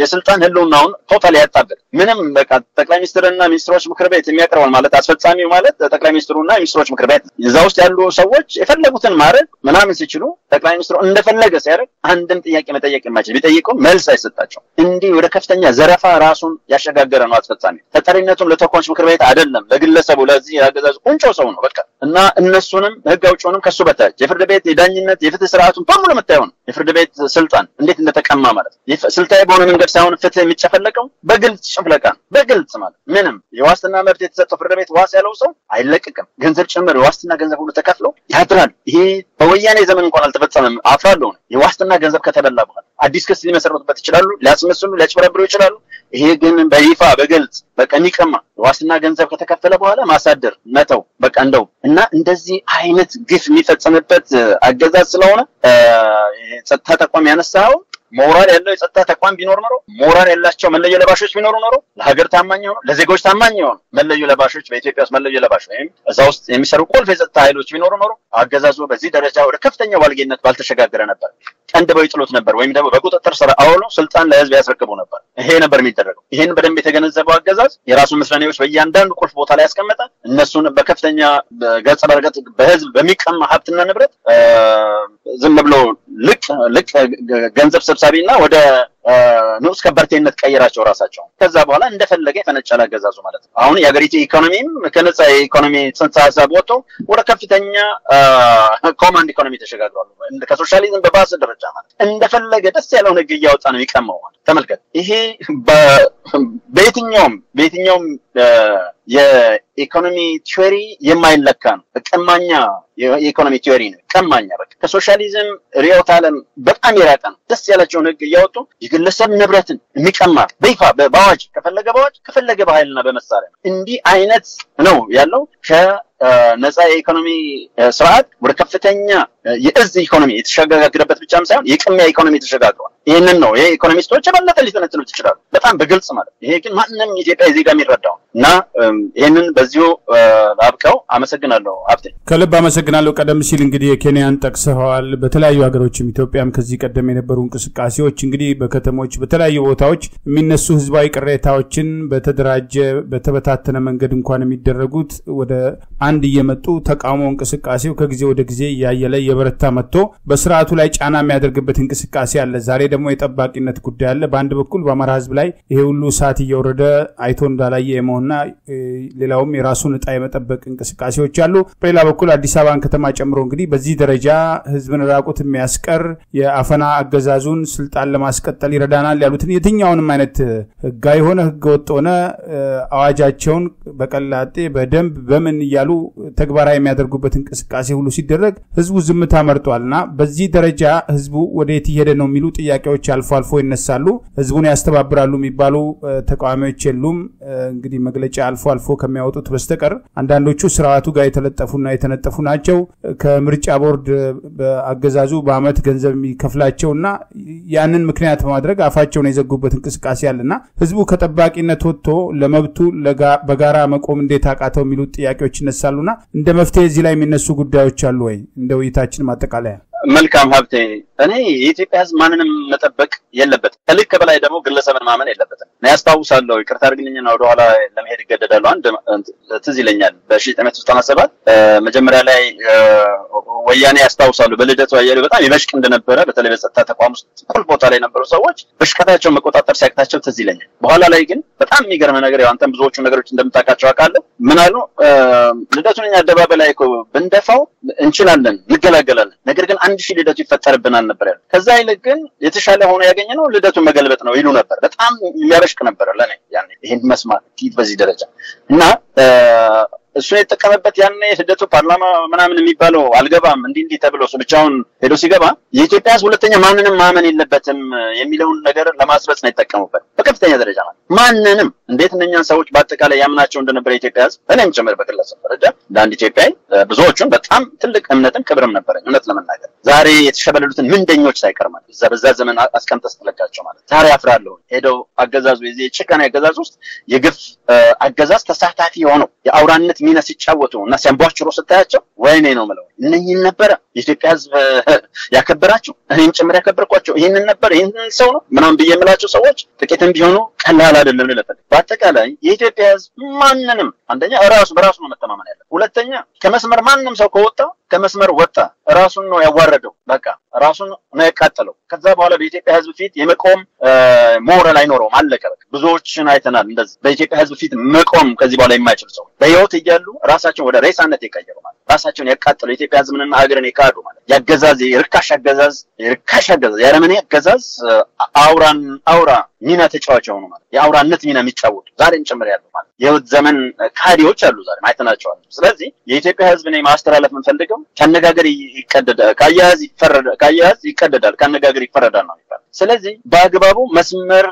የስልጣን ህልውናውን ቶታል ያጣበት ምንም በቃ ጠቅላይ ሚኒስትርና ሚኒስትሮች ምክር ቤት የሚያቀርበው ማለት አስፈጻሚው ማለት ጠቅላይ ሚኒስትሩና ሚኒስትሮች ምክር ቤት እዛ ውስጥ ያሉ ሰዎች የፈለጉትን ማድረግ ምናምን ሲችሉ ጠቅላይ ሚኒስትሩ እንደፈለገ ሲያደርግ አንድም ጥያቄ መጠየቅ የማይችል ቢጠይቀው መልስ አይሰጣቸው። እንዲህ ወደ ከፍተኛ ዘረፋ ራሱን ያሸጋገረ ነው አስፈጻሚ። ተጠሪነቱን ለተወካዮች ምክር ቤት አይደለም ለግለሰቡ፣ ለዚህ ያገዛዙ ቁንጮ ሰው ነው በቃ እና እነሱንም ህግ አውጪውንም ከሱ በታች የፍርድ ቤት የዳኝነት የፍትህ ስርዓቱን በሙሉ የምታየው ነው። የፍርድ ቤት ስልጣን እንዴት እንደተቀማ ማለት ስልታዊ በሆነ መንገድ ሳይሆን ፍትህ የሚጨፈለቀው በግልጽ ጭፍለቃ ነው። በግልጽ ማለት ምንም የዋስትና መብት የተሰጠው ፍርድ ቤት ዋስ ያለው ሰው አይለቅቅም። ገንዘብ ጭምር የዋስትና ገንዘብ ሁሉ ተከፍለው ያድራል። ይሄ በወያኔ ዘመን እንኳን አልተፈጸመም። አፍራለሁ ነው የዋስትና ገንዘብ ከተበላ በኋላ አዲስ ክስ ሊመሰረቱበት ይችላሉ፣ ሊያስመስሉ፣ ሊያጭበረብሩ ይችላሉ። ይሄ ግን በይፋ በግልጽ በቃ የዋስትና ገንዘብ ከተከፈለ በኋላ ማሳደር መተው በቃ እንደው እና እንደዚህ አይነት ግፍ የሚፈጸምበት አገዛዝ ስለሆነ ጸጥታ ተቋም ያነሳው ሞራል ያለው የጸጥታ ተቋም ቢኖር ኖሮ ሞራል ያላቸው መለዮ ለባሾች ቢኖሩ ኖሮ ለሀገር ታማኝ የሆኑ ለዜጎች ታማኝ የሆኑ መለዮ ለባሾች በኢትዮጵያ ውስጥ መለዮ ለባሽ ወይም እዛ ውስጥ የሚሰሩ ቁልፍ የጸጥታ ኃይሎች ቢኖሩ ኖሮ አገዛዙ በዚህ ደረጃ ወደ ከፍተኛ ዋልጌነት ባልተሸጋገረ ነበር። ቀንድበው ይጥሉት ነበር፣ ወይም ደግሞ በቁጥጥር ስር አውሎ ስልጣን ለህዝብ ያስረክቡ ነበር። ይሄ ነበር የሚደረገው። ይህን በደንብ የተገነዘበው አገዛዝ የራሱ ምስለኔዎች በእያንዳንዱ ቁልፍ ቦታ ላይ ያስቀመጠ እነሱን በከፍተኛ ገጸ በረከት በህዝብ በሚቀማ ሀብትና ንብረት ዝም ብሎ ልቅ ልቅ ገንዘብ ሰብሳቢና ወደ ንዑስ ከበርቴነት ቀይራቸው ራሳቸው። ከዛ በኋላ እንደፈለገ የፈነጨለ አገዛዙ ማለት ነው። አሁን የሀገሪቱ ኢኮኖሚም ከነጻ የኢኮኖሚ ጽንሰ ሀሳብ ወጥቶ ወደ ከፍተኛ ኮማንድ ኢኮኖሚ ተሸጋግሯል። ከሶሻሊዝም በባሰ ደረጃ ማለት እንደፈለገ ደስ ያለውን ህግ እያወጣ ነው የሚቀመው። ተመልከት። ይሄ በየትኛውም በየትኛውም የ economy theory የማይለካ ነው። ቀማኛ የ economy theory ነው። ቀማኛ በቃ ከሶሻሊዝም ርዕዮተ ዓለም በጣም የራቀ ነው። ደስ ያላቸውን ህግ እያወጡ የግለሰብ ንብረትን የሚቀማ በይፋ በአዋጅ ከፈለገ በአዋጅ ከፈለገ በኃይልና በመሳሪያ እንዲህ አይነት ነው ያለው ከነፃ የኢኮኖሚ ስርዓት ወደ ከፍተኛ የእዝ ኢኮኖሚ የተሸጋገረበት ብቻም ሳይሆን የቅሚያ ኢኮኖሚ ተሸጋግሯል። ይህንን ነው ይሄ economist ኦች የበለጠ ሊተነትኑት ይችላሉ፣ በጣም በግልጽ ማለት ይሄ ግን ማንም ኢትዮጵያ ዜጋ የሚረዳው እና ይህንን በዚሁ አብቀው አመሰግናለሁ። ሀብቴ ከልብ አመሰግናለሁ። ቀደም ሲል እንግዲህ የኬንያን ጠቅሰዋል። በተለያዩ ሀገሮችም ኢትዮጵያም ከዚህ ቀደም የነበሩ እንቅስቃሴዎች እንግዲህ በከተሞች በተለያዩ ቦታዎች የሚነሱ ህዝባዊ ቅሬታዎችን በተደራጀ በተበታተነ መንገድ እንኳን የሚደረጉት ወደ አንድ እየመጡ ተቃውሞ እንቅስቃሴው ከጊዜ ወደ ጊዜ እያየለ የበረታ መጥቶ በስርዓቱ ላይ ጫና የሚያደርግበት እንቅስቃሴ አለ። ዛሬ ደግሞ የጠባቂነት ጉዳይ አለ። በአንድ በኩል በአማራ ህዝብ ላይ ይሄ ሁሉ ሰዓት እየወረደ አይቶ እንዳላየ የመሆንና ሌላውም የራሱን እጣ የመጠበቅ እንቅስቃሴዎች አሉ። በሌላ በኩል አዲስ አበባን ከተማ ጨምሮ እንግዲህ በዚህ ደረጃ ህዝብን ራቁት የሚያስቀር የአፈና አገዛዙን ስልጣን ለማስቀጠል ይረዳናል ያሉትን የትኛውንም አይነት ህጋዊ ሆነ ህገ ወጥ ሆነ አዋጃቸውን በቀላጤ በደንብ በምን እያሉ ተግባራዊ የሚያደርጉበት እንቅስቃሴ ሁሉ ሲደረግ ህዝቡ ዝምታ መርጧል እና በዚህ ደረጃ ህዝቡ ወደየት እየሄደ ነው የሚሉ ጥያቄዎች አልፎ አልፎ ይነሳሉ። ህዝቡን ያስተባብራሉ የሚባሉ ተቃዋሚዎች የሉም። እንግዲህ መግለጫ አልፎ አልፎ ከሚያወጡት በስተቀር አንዳንዶቹ ስርዓቱ ጋር የተለጠፉና የተነጠፉ ናቸው። ከምርጫ ቦርድ በአገዛዙ በአመት ገንዘብ የሚከፍላቸው እና ያንን ምክንያት በማድረግ አፋቸውን የዘጉበት እንቅስቃሴ አለና ህዝቡ ከጠባቂነት ወጥቶ ለመብቱ በጋራ መቆም እንዴት አቃተው የሚሉት ጥያቄዎች ይነሳሉና እንደ መፍትሄ እዚህ ላይ የሚነሱ ጉዳዮች አሉ ወይ? እንደ ውይይታችን ማጠቃለያ መልካም ሀብቴ፣ እኔ የኢትዮጵያ ህዝብ ማንንም መጠበቅ የለበትም። ከልክ በላይ ደግሞ ግለሰብን ማመን የለበትም። እኔ ያስታውሳለሁ፣ ይቅርታ አድርግልኝና ወደኋላ ለመሄድ ይገደዳለሁ። አንድ ትዝ ይለኛል በሺህ ዘጠኝ መጀመሪያ ላይ ወያኔ ያስታውሳሉ፣ በልደቱ አያሌው በጣም ይበሽቅ እንደነበረ በተለይ በጸጥታ ተቋም ውስጥ ቁልፍ ቦታ ላይ የነበሩ ሰዎች በሽቀታቸውን መቆጣጠር ሲያቅታቸው ትዝ ይለኛል። በኋላ ላይ ግን በጣም የሚገርም ነገር ያው አንተም ብዙዎቹ ነገሮች እንደምታውቃቸው አውቃለሁ። ምን አሉ ልደቱን እኛ አደባባይ ላይ ብንደፋው እንችላለን፣ እንገላገላለን ነገር ግን አንድ ሺህ ልደቱ ይፈጠርብናል ነበር ያሉ። ከዛ ይልቅ ግን የተሻለ ሆኖ ያገኘ ነው ልደቱን መገልበጥ ነው ይሉ ነበር። በጣም የሚያበሽቅ ነበረ ያኔ ይህን መስማት ፊት በዚህ ደረጃ እና እሱን የተጠቀመበት ያኔ ልደቱ ፓርላማ ምናምን የሚባለው አልገባም። እንዲህ እንዲህ ተብሎ እሱ ብቻውን ሄዶ ሲገባ የኢትዮጵያ ሕዝብ ሁለተኛ ማንንም ማመን የለበትም የሚለውን ነገር ለማስረጽ ነው የተጠቀሙበት። በከፍተኛ ደረጃ ማለት ማንንም እንዴት እነኛን ሰዎች በአጠቃላይ ያምናቸው እንደነበረ የኢትዮጵያ ሕዝብ እኔም ጭምር በግለሰብ ደረጃ ለአንድ ኢትዮጵያዊ ብዙዎቹን በጣም ትልቅ እምነትም ክብርም ነበረኝ። እውነት ለመናገር ዛሬ የተሸበለሉትን ምንደኞች ሳይቀር ማለት እዛ በዛ ዘመን አስቀምጠህ ስትለካቸው ማለት ዛሬ አፍራለሁ። ሄደው አገዛዙ የጭካኔ አገዛዝ ውስጥ የግፍ አገዛዝ ተሳታፊ የሆነው የአውራነት ሚና ሲጫወቱ እና ሲያንቧጭሩ ስታያቸው ወይኔ ነው ምለው እነኝን ነበረ የኢትዮጵያ ሕዝብ [LAUGHS] ያከበራቸው እኔም ጭምር ያከበርኳቸው። ይህንን ነበር ይህንን ሰው ነው ምናምን ብዬ የምላቸው ሰዎች ጥቂትም ቢሆኑ ቀላል አይደለም ልለፈል በአጠቃላይ የኢትዮጵያ ሕዝብ ማንንም አንደኛ ራሱ በራሱ ነው መተማመን ያለ ሁለተኛ ከመስመር ማንም ሰው ከወጣ ከመስመር ወጣ። ራሱን ነው ያዋረደው። በቃ ራሱን ነው ያቃጠለው። ከዛ በኋላ በኢትዮጵያ ሕዝብ ፊት የመቆም ሞራል አይኖረውም። አለቀ። ብዙዎችን አይተናል። እንደዚህ በኢትዮጵያ ሕዝብ ፊት መቆም ከዚህ በኋላ የማይችሉ ሰው በህይወት እያሉ ራሳቸውን ወደ ሬሳነት የቀየሩ ራሳቸውን ያቃጠሉ የኢትዮጵያ ሕዝብንና ሀገርን የካዱ ማለት ያገዛዝ የርካሽ አገዛዝ የርካሽ አገዛዝ የአረመኔ አገዛዝ አውራን አውራ ሚና ተጫዋች የሆኑ ማለት የአውራነት ሚና የሚጫወቱ ዛሬም ጭምር ያሉ ማለት የህይወት ዘመን ካዲዎች አሉ ዛሬ አይተናቸዋል ስለዚህ የኢትዮጵያ ህዝብ እኔ ማስተላለፍ የምንፈልገው ከአነጋገር ይቀደዳል ከአያያዝ ይፈረዳል ከአያያዝ ይቀደዳል ከአነጋገር ይፈረዳል ነው የሚባለው። ስለዚህ በአግባቡ መስመር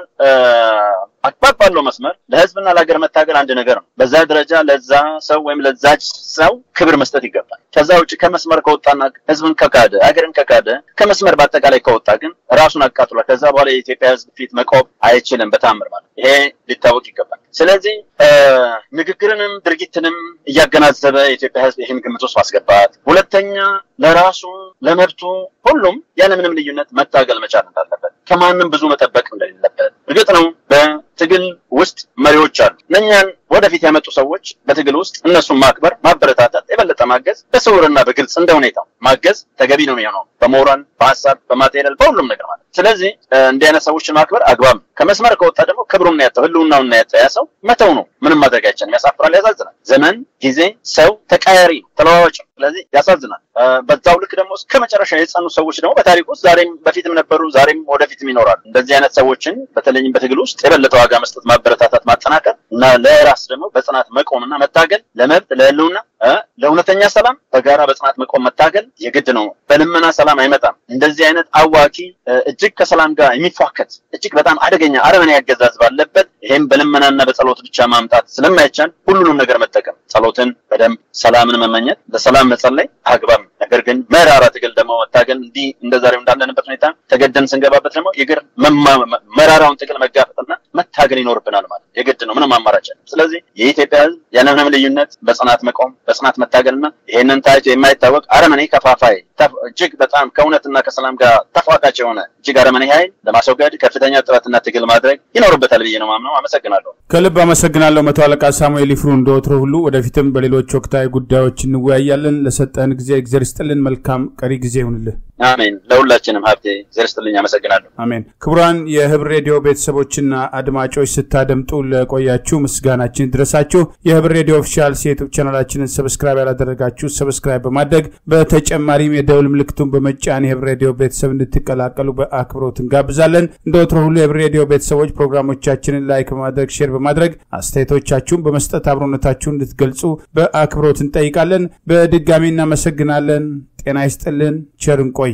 አግባብ ባለው መስመር። ለህዝብና ለሀገር መታገል አንድ ነገር ነው። በዛ ደረጃ ለዛ ሰው ወይም ለዛች ሰው ክብር መስጠት ይገባል። ከዛ ውጭ ከመስመር ከወጣና ህዝብን ከካደ ሀገርን ከካደ ከመስመር በአጠቃላይ ከወጣ ግን ራሱን አቃጥሏል። ከዛ በኋላ የኢትዮጵያ ህዝብ ፊት መቆም አይችልም በታምር ማለት ይሄ ሊታወቅ ይገባል። ስለዚህ ንግግርንም ድርጊትንም እያገናዘበ የኢትዮጵያ ህዝብ ይህን ግምት ውስጥ ማስገባት። ሁለተኛ ለራሱ ለመብቱ ሁሉም ያለምንም ልዩነት መታገል መቻል እንዳለበት ከማንም ብዙ መጠበቅ እንደሌለበት። እርግጥ ነው በትግል ውስጥ መሪዎች አሉ። እነኛን ወደፊት ያመጡ ሰዎች በትግል ውስጥ እነሱን ማክበር ማበረታታት የበለጠ ማገዝ በስውርና በግልጽ እንደ ሁኔታው ማገዝ ተገቢ ነው የሚሆነው። በሞራል በሀሳብ በማቴሪያል በሁሉም ነገር ማለት ስለዚህ እንዲህ አይነት ሰዎችን ማክበር አግባብ ከመስመር ከወጣ ደግሞ ክብሩን ያጣው ህልውናውን ያጣ ያ ሰው መተው ነው። ምንም ማድረግ አይቻልም። ያሳፍራል ያሳዝናል። ዘመን ጊዜ ሰው ተቃያሪ ነው ተለዋዋጭ ነው። ስለዚህ ያሳዝናል። በዛው ልክ ደግሞ እስከ መጨረሻ የጸኑ ሰዎች ደግሞ በታሪክ ውስጥ ዛሬም በፊትም ነበሩ ዛሬም ወደፊትም ይኖራሉ። እንደዚህ አይነት ሰዎችን በተለይም በትግል ውስጥ የበለጠ ዋጋ መስጠት ማበረታታት ማጠናከር እና ለራስ ደግሞ በጽናት መቆምና መታገል ለመብት ለህልውና ለእውነተኛ ሰላም በጋራ በጽናት መቆም መታገል የግድ ነው። በልመና ሰላም አይመጣም። እንደዚህ አይነት አዋኪ እጅግ ከሰላም ጋር የሚፏከት እጅግ በጣም አደገኛ አረመኔ ያገዛዝ ባለበት ይህም በልመናና በጸሎት ብቻ ማምጣት ስለማይቻል ሁሉንም ነገር መጠቀም ጸሎትን በደንብ ሰላምን መመኘት ለሰላም መጸለይ አግባብ ነገር ግን መራራ ትግል ደግሞ መታገል እንዲህ እንደ ዛሬው እንዳለንበት ሁኔታ ተገደን ስንገባበት ደግሞ የግር መራራውን ትግል መጋፈጥና መታገል ይኖርብናል ማለት የግድ ነው። ምንም አማራጭ ስለዚህ የኢትዮጵያ ህዝብ ያለምንም ልዩነት በጽናት መቆም በጽናት መታገልና ይሄንን ታይቶ የማይታወቅ አረመኔ ከፋፋይ እጅግ በጣም ከእውነትና ከሰላም ጋር ተፏቃች የሆነ እጅግ አረመኔ ኃይል ለማስወገድ ከፍተኛ ጥረትና ትግል ማድረግ ይኖርበታል ብዬ ነው ማምነው አመሰግናለሁ። ከልብ አመሰግናለሁ መቶ አለቃ ሳሙኤል ይፍሩ እንደወትሮ ሁሉ ወደፊትም በሌሎች ወቅታዊ ጉዳዮች እንወያያለን። ለሰጠን ጊዜ እግዜር ይስጥልን። መልካም ቀሪ ጊዜ ይሁንልህ አሜን። ለሁላችንም አብዝቶ ይስጥልኝ አመሰግናለሁ። አሜን። ክቡራን የህብር ሬዲዮ ቤተሰቦችና አድማጮች ስታደምጡ ለቆያችሁ ምስጋናችን ድረሳችሁ የህብር ሬዲዮ official የ YouTube channel ኣችንን subscribe ያላደረጋችሁ subscribe በማድረግ በተጨማሪም የደውል ምልክቱን በመጫን የህብር ሬዲዮ ቤተሰብ እንድትቀላቀሉ በአክብሮት እንጋብዛለን። እንደ ወትሮ ሁሉ የህብር ሬዲዮ ቤተሰቦች ፕሮግራሞቻችንን like በማድረግ share በማድረግ አስተያየቶቻችሁን በመስጠት አብሮነታችሁን እንድትገልጹ በአክብሮት እንጠይቃለን። በድጋሚ እናመሰግናለን ጤና ይስጥልን። ቸር እንቆይ